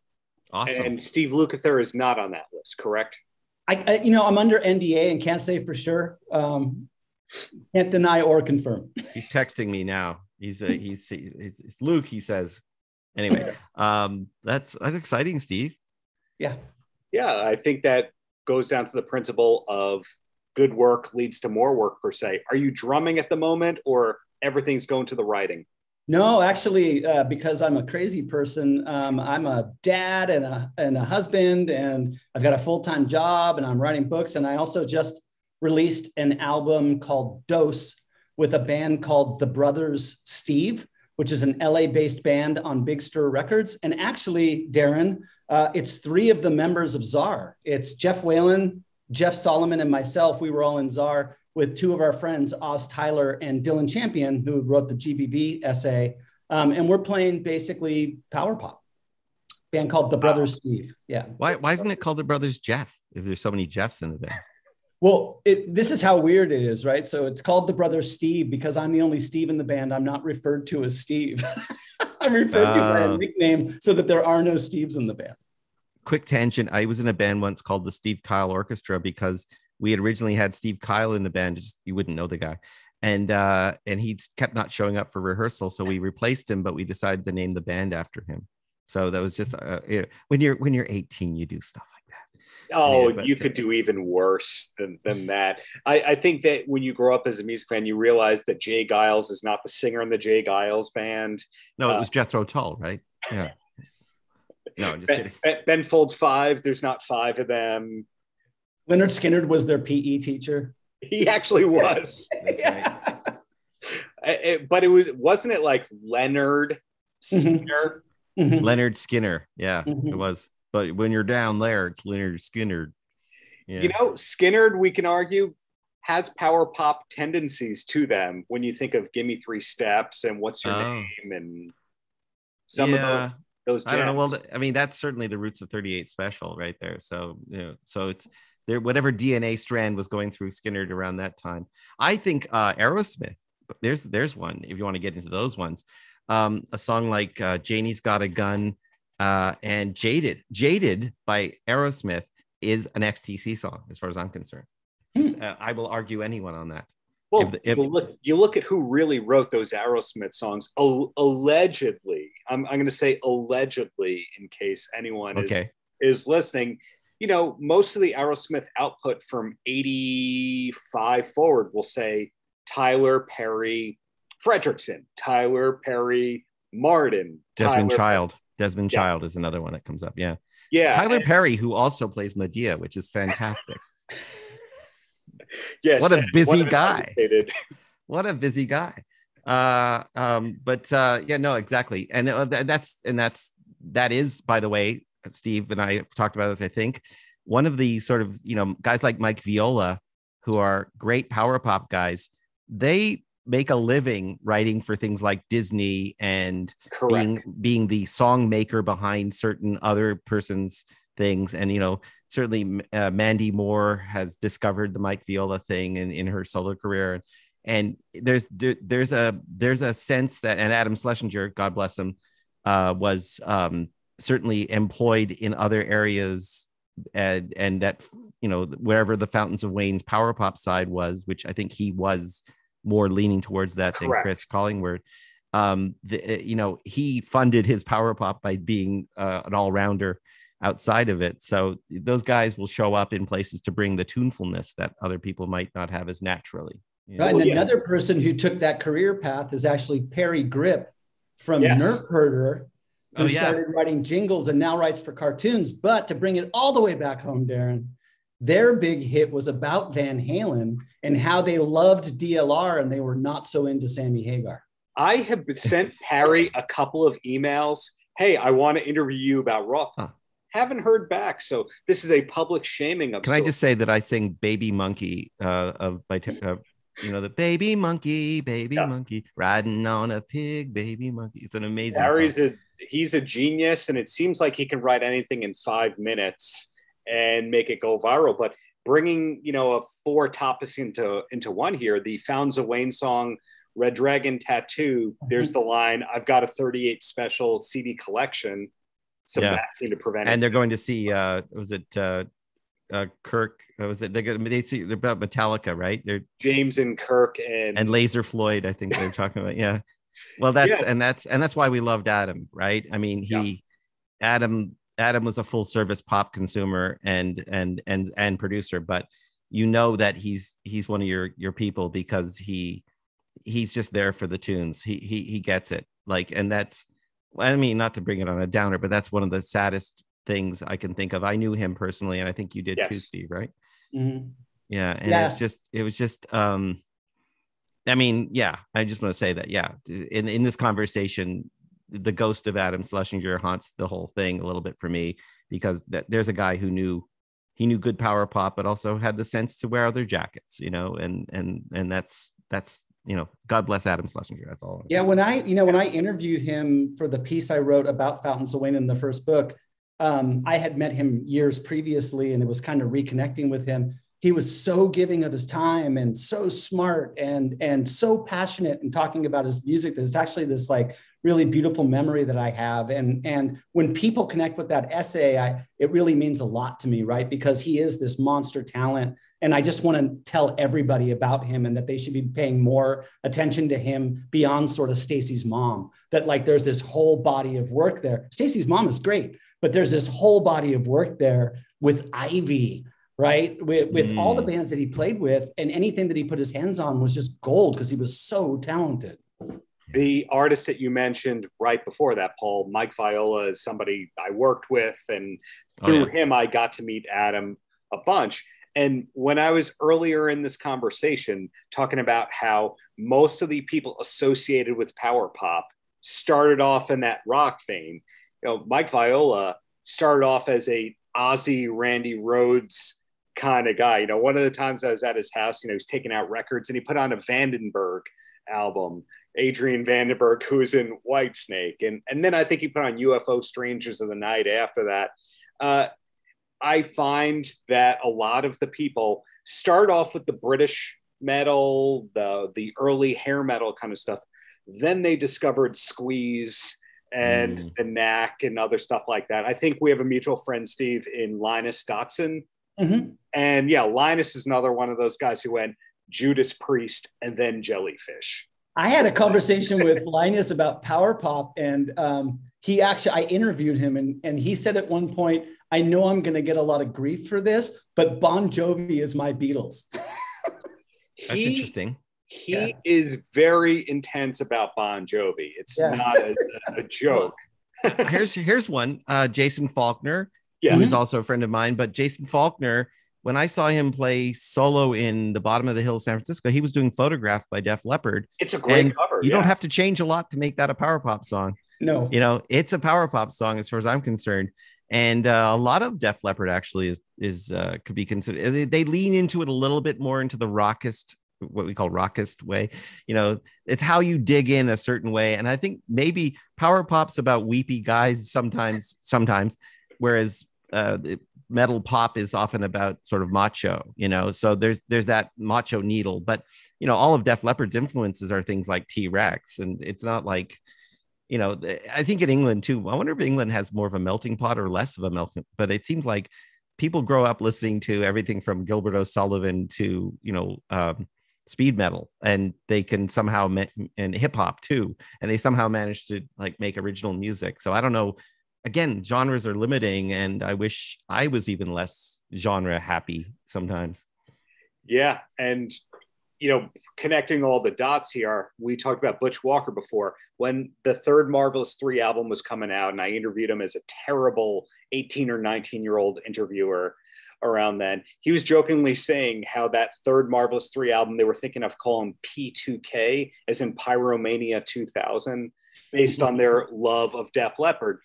Awesome. And Steve Lukather is not on that list, correct? I, I, you know, I'm under NDA and can't say for sure. Um, can't deny or confirm. He's texting me now. He's uh, he's, he's it's Luke. He says. Anyway, um, that's that's exciting, Steve. Yeah. Yeah, I think that goes down to the principle of good work leads to more work per se. Are you drumming at the moment, or everything's going to the writing? No, actually, uh, because I'm a crazy person, um, I'm a dad and a, and a husband, and I've got a full time job, and I'm writing books. And I also just released an album called Dose with a band called The Brothers Steve, which is an LA based band on Big Stir Records. And actually, Darren, uh, it's three of the members of Tsar. It's Jeff Whalen, Jeff Solomon, and myself. We were all in Tsar with two of our friends, Oz Tyler and Dylan Champion, who wrote the GBV essay. Um, and we're playing basically power pop. Band called The Brothers Steve. Yeah. Why, why isn't it called The Brothers Jeff if there's so many Jeffs in the band? Well, it, this is how weird it is, right? So it's called The brother Steve because I'm the only Steve in the band. I'm not referred to as Steve. I'm referred uh, to by a oh. nickname so that there are no Steves in the band. Quick tangent. I was in a band once called the Steve Kyle Orchestra because we had originally had Steve Kyle in the band. Just, you wouldn't know the guy, and uh, and he kept not showing up for rehearsal, so we replaced him. But we decided to name the band after him. So that was just uh, you know, when you're when you're 18, you do stuff like that. Oh, yeah, you could do even worse than, than that. I, I think that when you grow up as a music fan, you realize that J. Geils is not the singer in the J. Geils band. No, it was uh, Jethro Tull, right? Yeah. No, just ben, kidding. Ben Folds Five. There's not five of them. Leonard Skynyrd was their PE teacher. He actually was. yeah. it, but it was wasn't it like Leonard mm-hmm. Skinner? Mm-hmm. Lynyrd Skynyrd. Yeah, mm-hmm. it was. But when you're down there, it's Lynyrd Skinner. Yeah. You know, Skynyrd, we can argue, has power pop tendencies to them when you think of Gimme Three Steps and What's Your oh. Name and some yeah. of those. Those I don't know. Well, I mean, that's certainly the roots of 38 Special right there. So, you know, so it's there whatever DNA strand was going through Skynyrd around that time. I think uh, Aerosmith. There's there's one if you want to get into those ones. Um, a song like uh, Janie's Got a Gun uh, and Jaded. Jaded by Aerosmith is an XTC song, as far as I'm concerned. Just, hmm. uh, I will argue anyone on that. Well, if, if, you, look, you look at who really wrote those Aerosmith songs. Allegedly, I'm, I'm going to say allegedly, in case anyone okay. is, is listening you know, most of the Aerosmith output from 85 forward will say Tyler Perry Frederiksen, Tyler Perry Martin, Desmond Tyler Child. Desmond yeah. Child is another one that comes up. Yeah. Yeah. Tyler and, Perry, who also plays Madea, which is fantastic. yes. What a busy guy. what a busy guy. Uh, um, but uh, yeah, no, exactly. And uh, that's, and that's, that is, by the way, Steve and I talked about this, I think. One of the sort of, you know, guys like Mike Viola, who are great power pop guys, they make a living writing for things like Disney and Correct. being being the song maker behind certain other person's things. And you know, certainly uh, Mandy Moore has discovered the Mike Viola thing in, in her solo career. And there's there's a there's a sense that and Adam Schlesinger, God bless him, uh, was um, certainly employed in other areas and and that you know wherever the fountains of wayne's power pop side was which i think he was more leaning towards that Correct. than chris collingwood um the, eh, you know he funded his power pop by being uh, an all-rounder outside of it so those guys will show up in places to bring the tunefulness that other people might not have as naturally Yeah. And well, another yeah. person who took that career path is actually Parry Gripp from yes. Nerf Herder, who oh, yeah. started writing jingles and now writes for cartoons. But to bring it all the way back home, Darren, their big hit was about Van Halen and how they loved DLR and they were not so into Sammy Hagar. I have sent Parry a couple of emails. Hey, I want to interview you about Roth. Huh. Haven't heard back. So this is a public shaming of. Can I just say that I sing "Baby Monkey" uh, of by uh, you know the baby monkey, baby yeah. monkey riding on a pig, baby monkey. It's an amazing. Parry's song. a he's a genius, and it seems like he can write anything in five minutes and make it go viral. But bringing you know a four topics into into one here, the Fountains of Wayne song Red Dragon Tattoo, there's mm-hmm. the line, I've got a 38 special CD collection. So yeah. to prevent And it. they're going to see uh was it uh uh Kirk was it they they see they're about Metallica, right? They're James and Kirk and and Laser Floyd, I think they're talking about. Yeah. Well, that's yeah. and that's and that's why we loved Adam, right? I mean, he yeah. Adam Adam was a full service pop consumer and and and and producer, but you know that he's he's one of your your people because he he's just there for the tunes. He he he gets it. Like, and that's I mean, not to bring it on a downer, but that's one of the saddest things I can think of. I knew him personally, and I think you did yes. too, Steve, right? Mm-hmm. Yeah, and yeah. it's just it was just um I mean, yeah, I just want to say that, yeah, in in this conversation, the ghost of Adam Schlesinger haunts the whole thing a little bit for me because that there's a guy who knew he knew good power pop, but also had the sense to wear other jackets, you know, and and and that's that's you know, God bless Adam Schlesinger. That's all. Yeah, when I, you know, when I interviewed him for the piece I wrote about Fountains of Wayne in the first book, um, I had met him years previously, and it was kind of reconnecting with him. He was so giving of his time and so smart and and so passionate and talking about his music that it's actually this like really beautiful memory that I have. And, and when people connect with that essay, I, it really means a lot to me, right? Because he is this monster talent. And I just want to tell everybody about him and that they should be paying more attention to him beyond sort of Stacy's mom. That like there's this whole body of work there. Stacy's mom is great, but there's this whole body of work there with Ivy, right? With, with mm. all the mm. bands that he played with, and anything that he put his hands on was just gold because he was so talented. The artist that you mentioned right before that, Paul, Mike Viola, is somebody I worked with, and oh, through oh, yeah. him, I got to meet Adam a bunch. And when I was earlier in this conversation talking about how most of the people associated with power pop started off in that rock vein, you know, Mike Viola started off as a Ozzy, Randy Rhoads kind of guy. You know, one of the times I was at his house, you know, he was taking out records and he put on a Vandenberg album. Adrian Vandenberg, who's in Whitesnake. And, and then I think he put on UFO Strangers of the Night after that. Uh, I find that a lot of the people start off with the British metal, the, the early hair metal kind of stuff. Then they discovered Squeeze and mm. the Knack and other stuff like that. I think we have a mutual friend, Steve, in Linus Dotson. Mm-hmm. And yeah, Linus is another one of those guys who went Judas Priest and then Jellyfish. I had a conversation with Linus about power pop, and um, he actually I interviewed him, and and he said at one point, "I know I'm going to get a lot of grief for this, but Bon Jovi is my Beatles." That's he, interesting. He yeah. is very intense about Bon Jovi. It's yeah. not a, a joke. here's here's one. Uh, Jason Falkner, yes. who is also a friend of mine, but Jason Falkner when I saw him play solo in the bottom of the hill, San Francisco, he was doing photograph by Def Leppard. It's a great cover. You yeah. don't have to change a lot to make that a power pop song. No, you know, it's a power pop song as far as I'm concerned. And uh, a lot of Def Leppard actually is is uh, could be considered. They, they lean into it a little bit more into the rockist, what we call rockist way. You know, it's how you dig in a certain way. And I think maybe power pop's about weepy guys sometimes, sometimes, whereas uh, metal pop is often about sort of macho, you know. So there's there's that macho needle, but you know, all of Def Leppard's influences are things like T Rex, and it's not like, you know, I think in England too. I wonder if England has more of a melting pot or less of a melting, but it seems like people grow up listening to everything from Gilbert O'Sullivan to you know. Um, speed metal and they can somehow and hip hop too and they somehow manage to like make original music so i don't know again, genres are limiting, and I wish I was even less genre happy sometimes. Yeah, and you know, connecting all the dots here, we talked about Butch Walker before. When the third Marvelous 3 album was coming out, and I interviewed him as a terrible 18 or 19 year old interviewer around then, he was jokingly saying how that third Marvelous 3 album, they were thinking of calling P2K, as in Pyromania 2000, based on their love of Def Leppard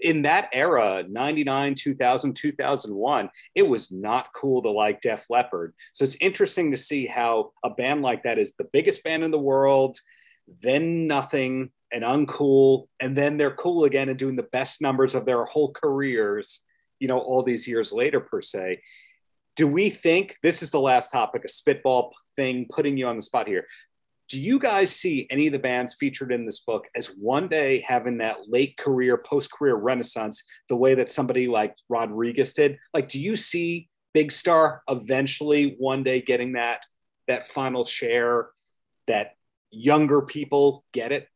in that era 99 2000 2001 it was not cool to like def leppard. So it's interesting to see how a band like that is the biggest band in the world then nothing and uncool and then they're cool again and doing the best numbers of their whole careers you know all these years later per se. Do we think this is the last topic a spitball thing putting you on the spot here do you guys see any of the bands featured in this book as one day having that late career, post career renaissance the way that somebody like Rodriguez did? Like, do you see Big Star eventually one day getting that that final share that younger people get it?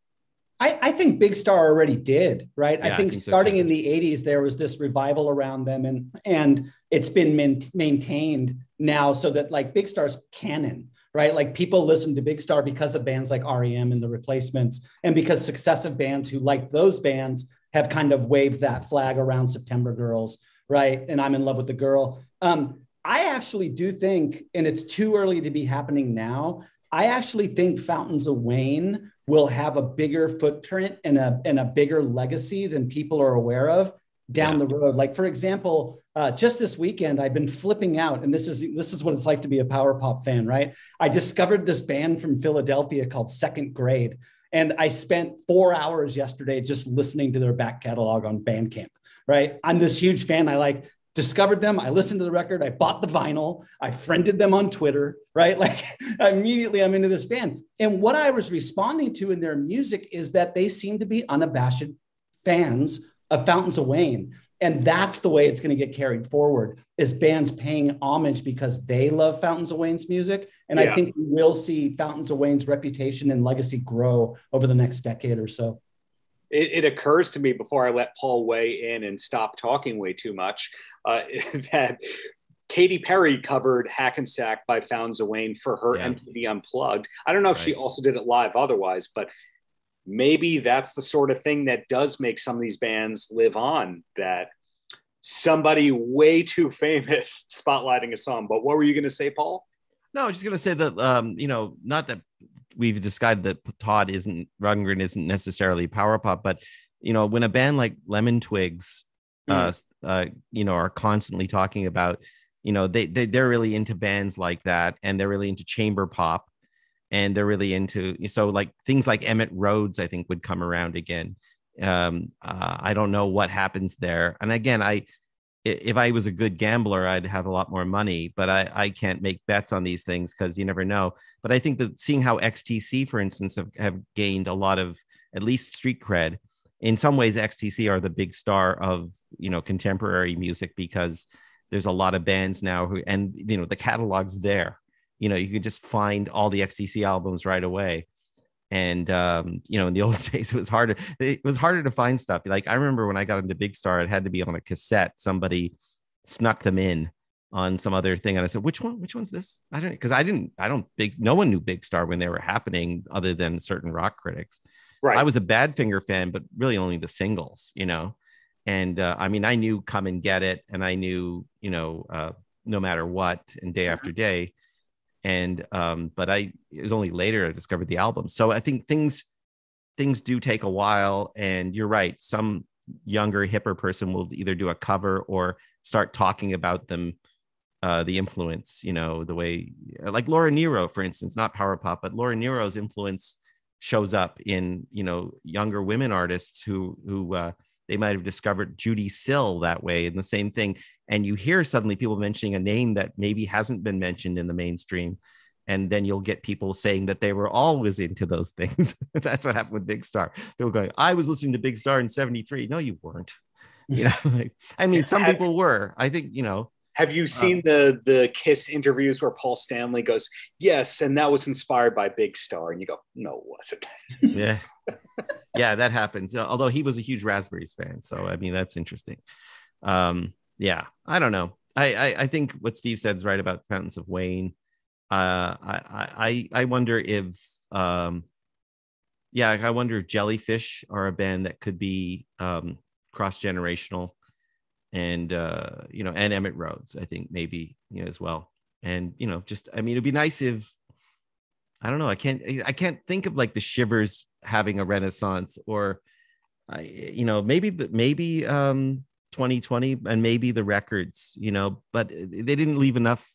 I, I think Big Star already did, right? Yeah, I, think I, think starting so in the 80s, there was this revival around them and and it's been maintained now so that like Big Star's canon right? Like people listen to Big Star because of bands like REM and the replacements, and because successive bands who like those bands have kind of waved that flag around September Girls, right? And I'm in love with the girl. Um, I actually do think, and it's too early to be happening now. I actually think Fountains of Wayne will have a bigger footprint and a, and a bigger legacy than people are aware of down yeah. the road. Like for example, uh, just this weekend, I've been flipping out, and this is this is what it's like to be a power pop fan, right? I discovered this band from Philadelphia called Second Grade, and I spent four hours yesterday just listening to their back catalog on Bandcamp. Right, I'm this huge fan. I like discovered them. I listened to the record. I bought the vinyl. I friended them on Twitter. Right, like immediately I'm into this band. And what I was responding to in their music is that they seem to be unabashed fans of Fountains of Wayne. And that's the way it's going to get carried forward is bands paying homage because they love Fountains of Wayne's music. And yeah. I think we will see Fountains of Wayne's reputation and legacy grow over the next decade or so. It, it, occurs to me before I let Paul weigh in and stop talking way too much uh, that Katy Perry covered Hackensack by Fountains of Wayne for her yeah. MTV Unplugged. I don't know if right. she also did it live otherwise, but maybe that's the sort of thing that does make some of these bands live on that somebody way too famous spotlighting a song. But what were you going to say, Paul? No, I was just going to say that, um, you know, not that we've decided that Todd isn't, Rundgren isn't necessarily power pop, but, you know, when a band like Lemon Twigs, mm. uh, uh, you know, are constantly talking about, you know, they, they, they're really into bands like that and they're really into chamber pop and they're really into so like things like Emitt Rhodes, I think would come around again. Um, uh, I don't know what happens there. And again, I if I was a good gambler, I'd have a lot more money, but I, I can't make bets on these things because you never know. But I think that seeing how XTC, for instance, have, have gained a lot of at least street cred. In some ways, XTC are the big star of you know contemporary music because there's a lot of bands now who and you know the catalog's there you know you could just find all the xtc albums right away. And um, you know in the old days it was harder it was harder to find stuff. Like i remember when i got into big star it had to be on a cassette. Somebody snuck them in on some other thing. And i said which one which one's this? I don't because i didn't i don't big no one knew big star when they were happening other than certain rock critics. Right. i was a badfinger fan but really only the singles you know? And uh, i mean i knew come and get it and i knew you know uh, no matter what and day after day and um, but I it was only later I discovered the album. So I think things things do take a while, and you're right. Some younger, hipper person will either do a cover or start talking about them, uh, the influence. You know, the way like Laura Nyro, for instance, not power pop, but Laura Nyro's influence shows up in you know younger women artists who who uh, they might have discovered Judee Sill that way, and the same thing. And you hear suddenly people mentioning a name that maybe hasn't been mentioned in the mainstream. And then you'll get people saying that they were always into those things. That's what happened with big star. People going i was listening to big star in 73 no you weren't. You know like, i mean some people were. I think you know have you seen um, the the kiss interviews where paul stanley goes yes and that was inspired by big star and you go no it wasn't. Yeah yeah that happens although he was a huge raspberries fan so i mean that's interesting um yeah, I don't know. I, I, I think what Steve said is right about the Fountains of Wayne. uh, I, I I wonder if um, yeah, I wonder if Jellyfish are a band that could be um, cross generational, and uh, you know, and Emitt Rhodes, I think maybe you know as well, and you know, just I mean, it'd be nice if I don't know, I can't I can't think of like the Shivvers having a renaissance or I you know maybe maybe um 2020 and maybe the records you know but they didn't leave enough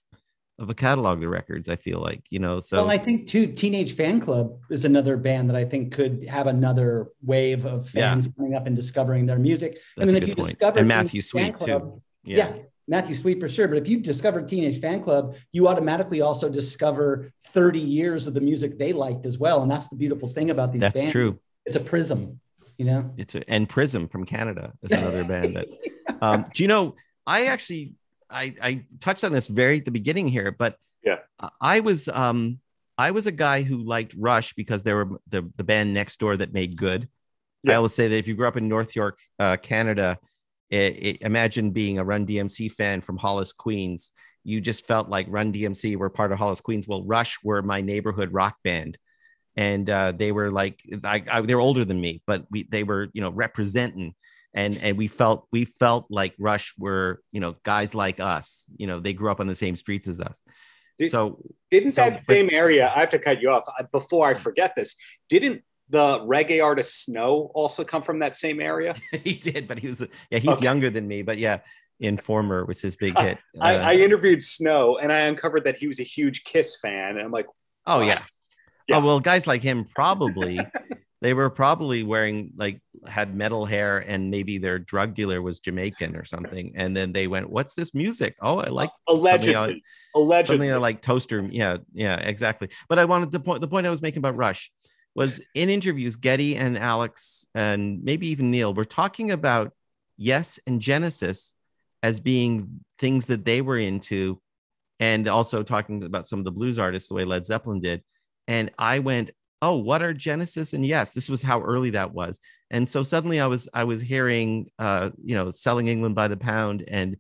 of a catalog the records i feel like you know so well i think too teenage fanclub is another band that i think could have another wave of fans yeah. coming up and discovering their music That's and then if you point. discover and matthew sweet club, too yeah. yeah. Matthew Sweet for sure. But if you discover Teenage Fanclub, you automatically also discover 30 years of the music they liked as well. And that's the beautiful thing about these that's bands. true. It's a prism, you know? It's a, and Prism from Canada is another band that, um, do you know, I actually, I, I touched on this very at the beginning here, but yeah, I was, um, I was a guy who liked Rush because they were the, the band next door that made good. Yeah. I always say that if you grew up in North York, uh, Canada, it, it, imagine being a Run DMC fan from Hollis, Queens. You just felt like Run DMC were part of Hollis, Queens. Well, Rush were my neighborhood rock band, and uh, they were like I, I, they were older than me, but we they were you know representing, and and we felt we felt like Rush were you know guys like us. You know they grew up on the same streets as us. Did, so didn't so, that but, same area? I have to cut you off before I forget this. Didn't the reggae artist Snow also come from that same area? he did, but he was yeah, he's okay. younger than me, but yeah, Informer was his big hit. I, uh, I, interviewed Snow and I uncovered that he was a huge Kiss fan, and I'm like, oh yeah. yeah. Oh well, guys like him probably they were probably wearing like had metal hair and maybe their drug dealer was Jamaican or something, and then they went, "What's this music? Oh, I like allegedly, something I, allegedly, something I like toaster. Yeah, yeah, exactly. But I wanted to point the point I was making about Rush was in interviews, Geddy and Alex and maybe even Neil were talking about Yes and Genesis as being things that they were into, and also talking about some of the blues artists the way Led Zeppelin did. And I went, "Oh, what are Genesis and Yes?" This was how early that was, and so suddenly I was I was hearing, uh, you know, selling England by the pound, and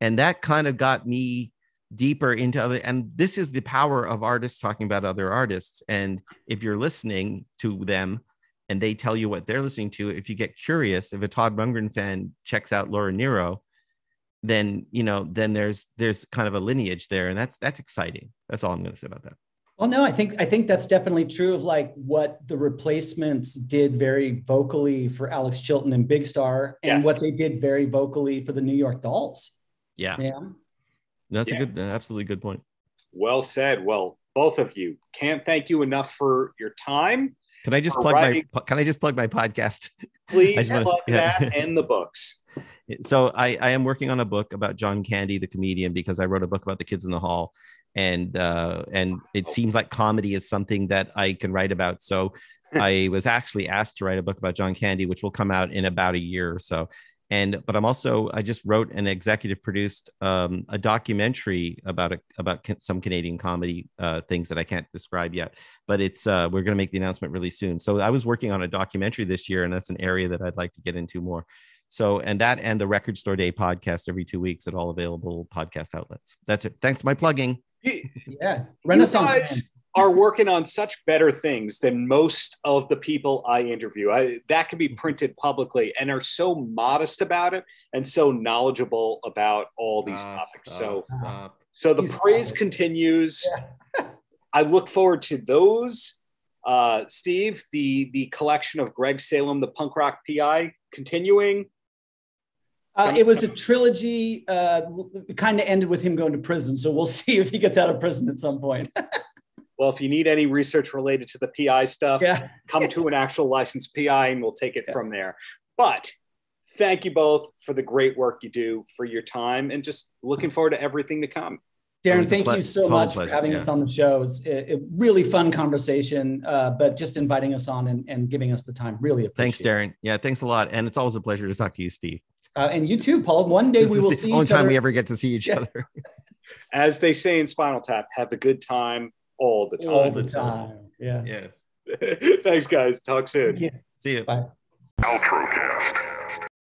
and that kind of got me deeper into other and this is the power of artists talking about other artists. And if you're listening to them and they tell you what they're listening to if you get curious if a todd rundgren fan checks out laura nyro then you know then there's there's kind of a lineage there. And that's that's exciting. That's all i'm going to say about that. Well no i think i think that's definitely true of like what the replacements did very vocally for alex chilton and big star and yes. what they did very vocally for the new york dolls. Yeah. Yeah that's yeah. a good, absolutely good point. Well said. Well, both of you can't thank you enough for your time. Can I just plug writing. my? Can I just plug my podcast? Please plug to, yeah. that and the books. So I, I am working on a book about John Candy, the comedian, because I wrote a book about the kids in the hall, and uh, and it seems like comedy is something that I can write about. So I was actually asked to write a book about John Candy, which will come out in about a year or so and but i'm also i just wrote and executive produced um, a documentary about a, about some canadian comedy uh, things that i can't describe yet but it's uh, we're going to make the announcement really soon. So i was working on a documentary this year and that's an area that i'd like to get into more. So and that and the record store day podcast every two weeks at all available podcast outlets. That's it. Thanks my plugging. Yeah renaissance are working on such better things than most of the people I interview. I, that can be mm-hmm. printed publicly and are so modest about it and so knowledgeable about all these uh, topics. Stop, so, stop. so the He's praise continues. Yeah. I look forward to those. Uh, Steve, the the collection of Greg Salem, the punk rock PI, continuing. Uh, it was a trilogy. Uh, kind of ended with him going to prison, so we'll see if he gets out of prison at some point. well, if you need any research related to the PI stuff, yeah. come to an actual licensed PI and we'll take it yeah. from there. But thank you both for the great work you do, for your time, and just looking forward to everything to come. Darren, thank you so much pleasure, for having yeah. us on the show. It's a, a really fun conversation, uh, but just inviting us on and, and, giving us the time. Really appreciate Thanks, Darren. It. Yeah, thanks a lot. And it's always a pleasure to talk to you, Steve. Uh, and you too, Paul. One day this we will the see only time other. we ever get to see each yeah. other. As they say in Spinal Tap, have a good time all the time. All the time. Yeah. Yes. Thanks, guys. Talk soon. Yeah. See you. Bye. Outrocast.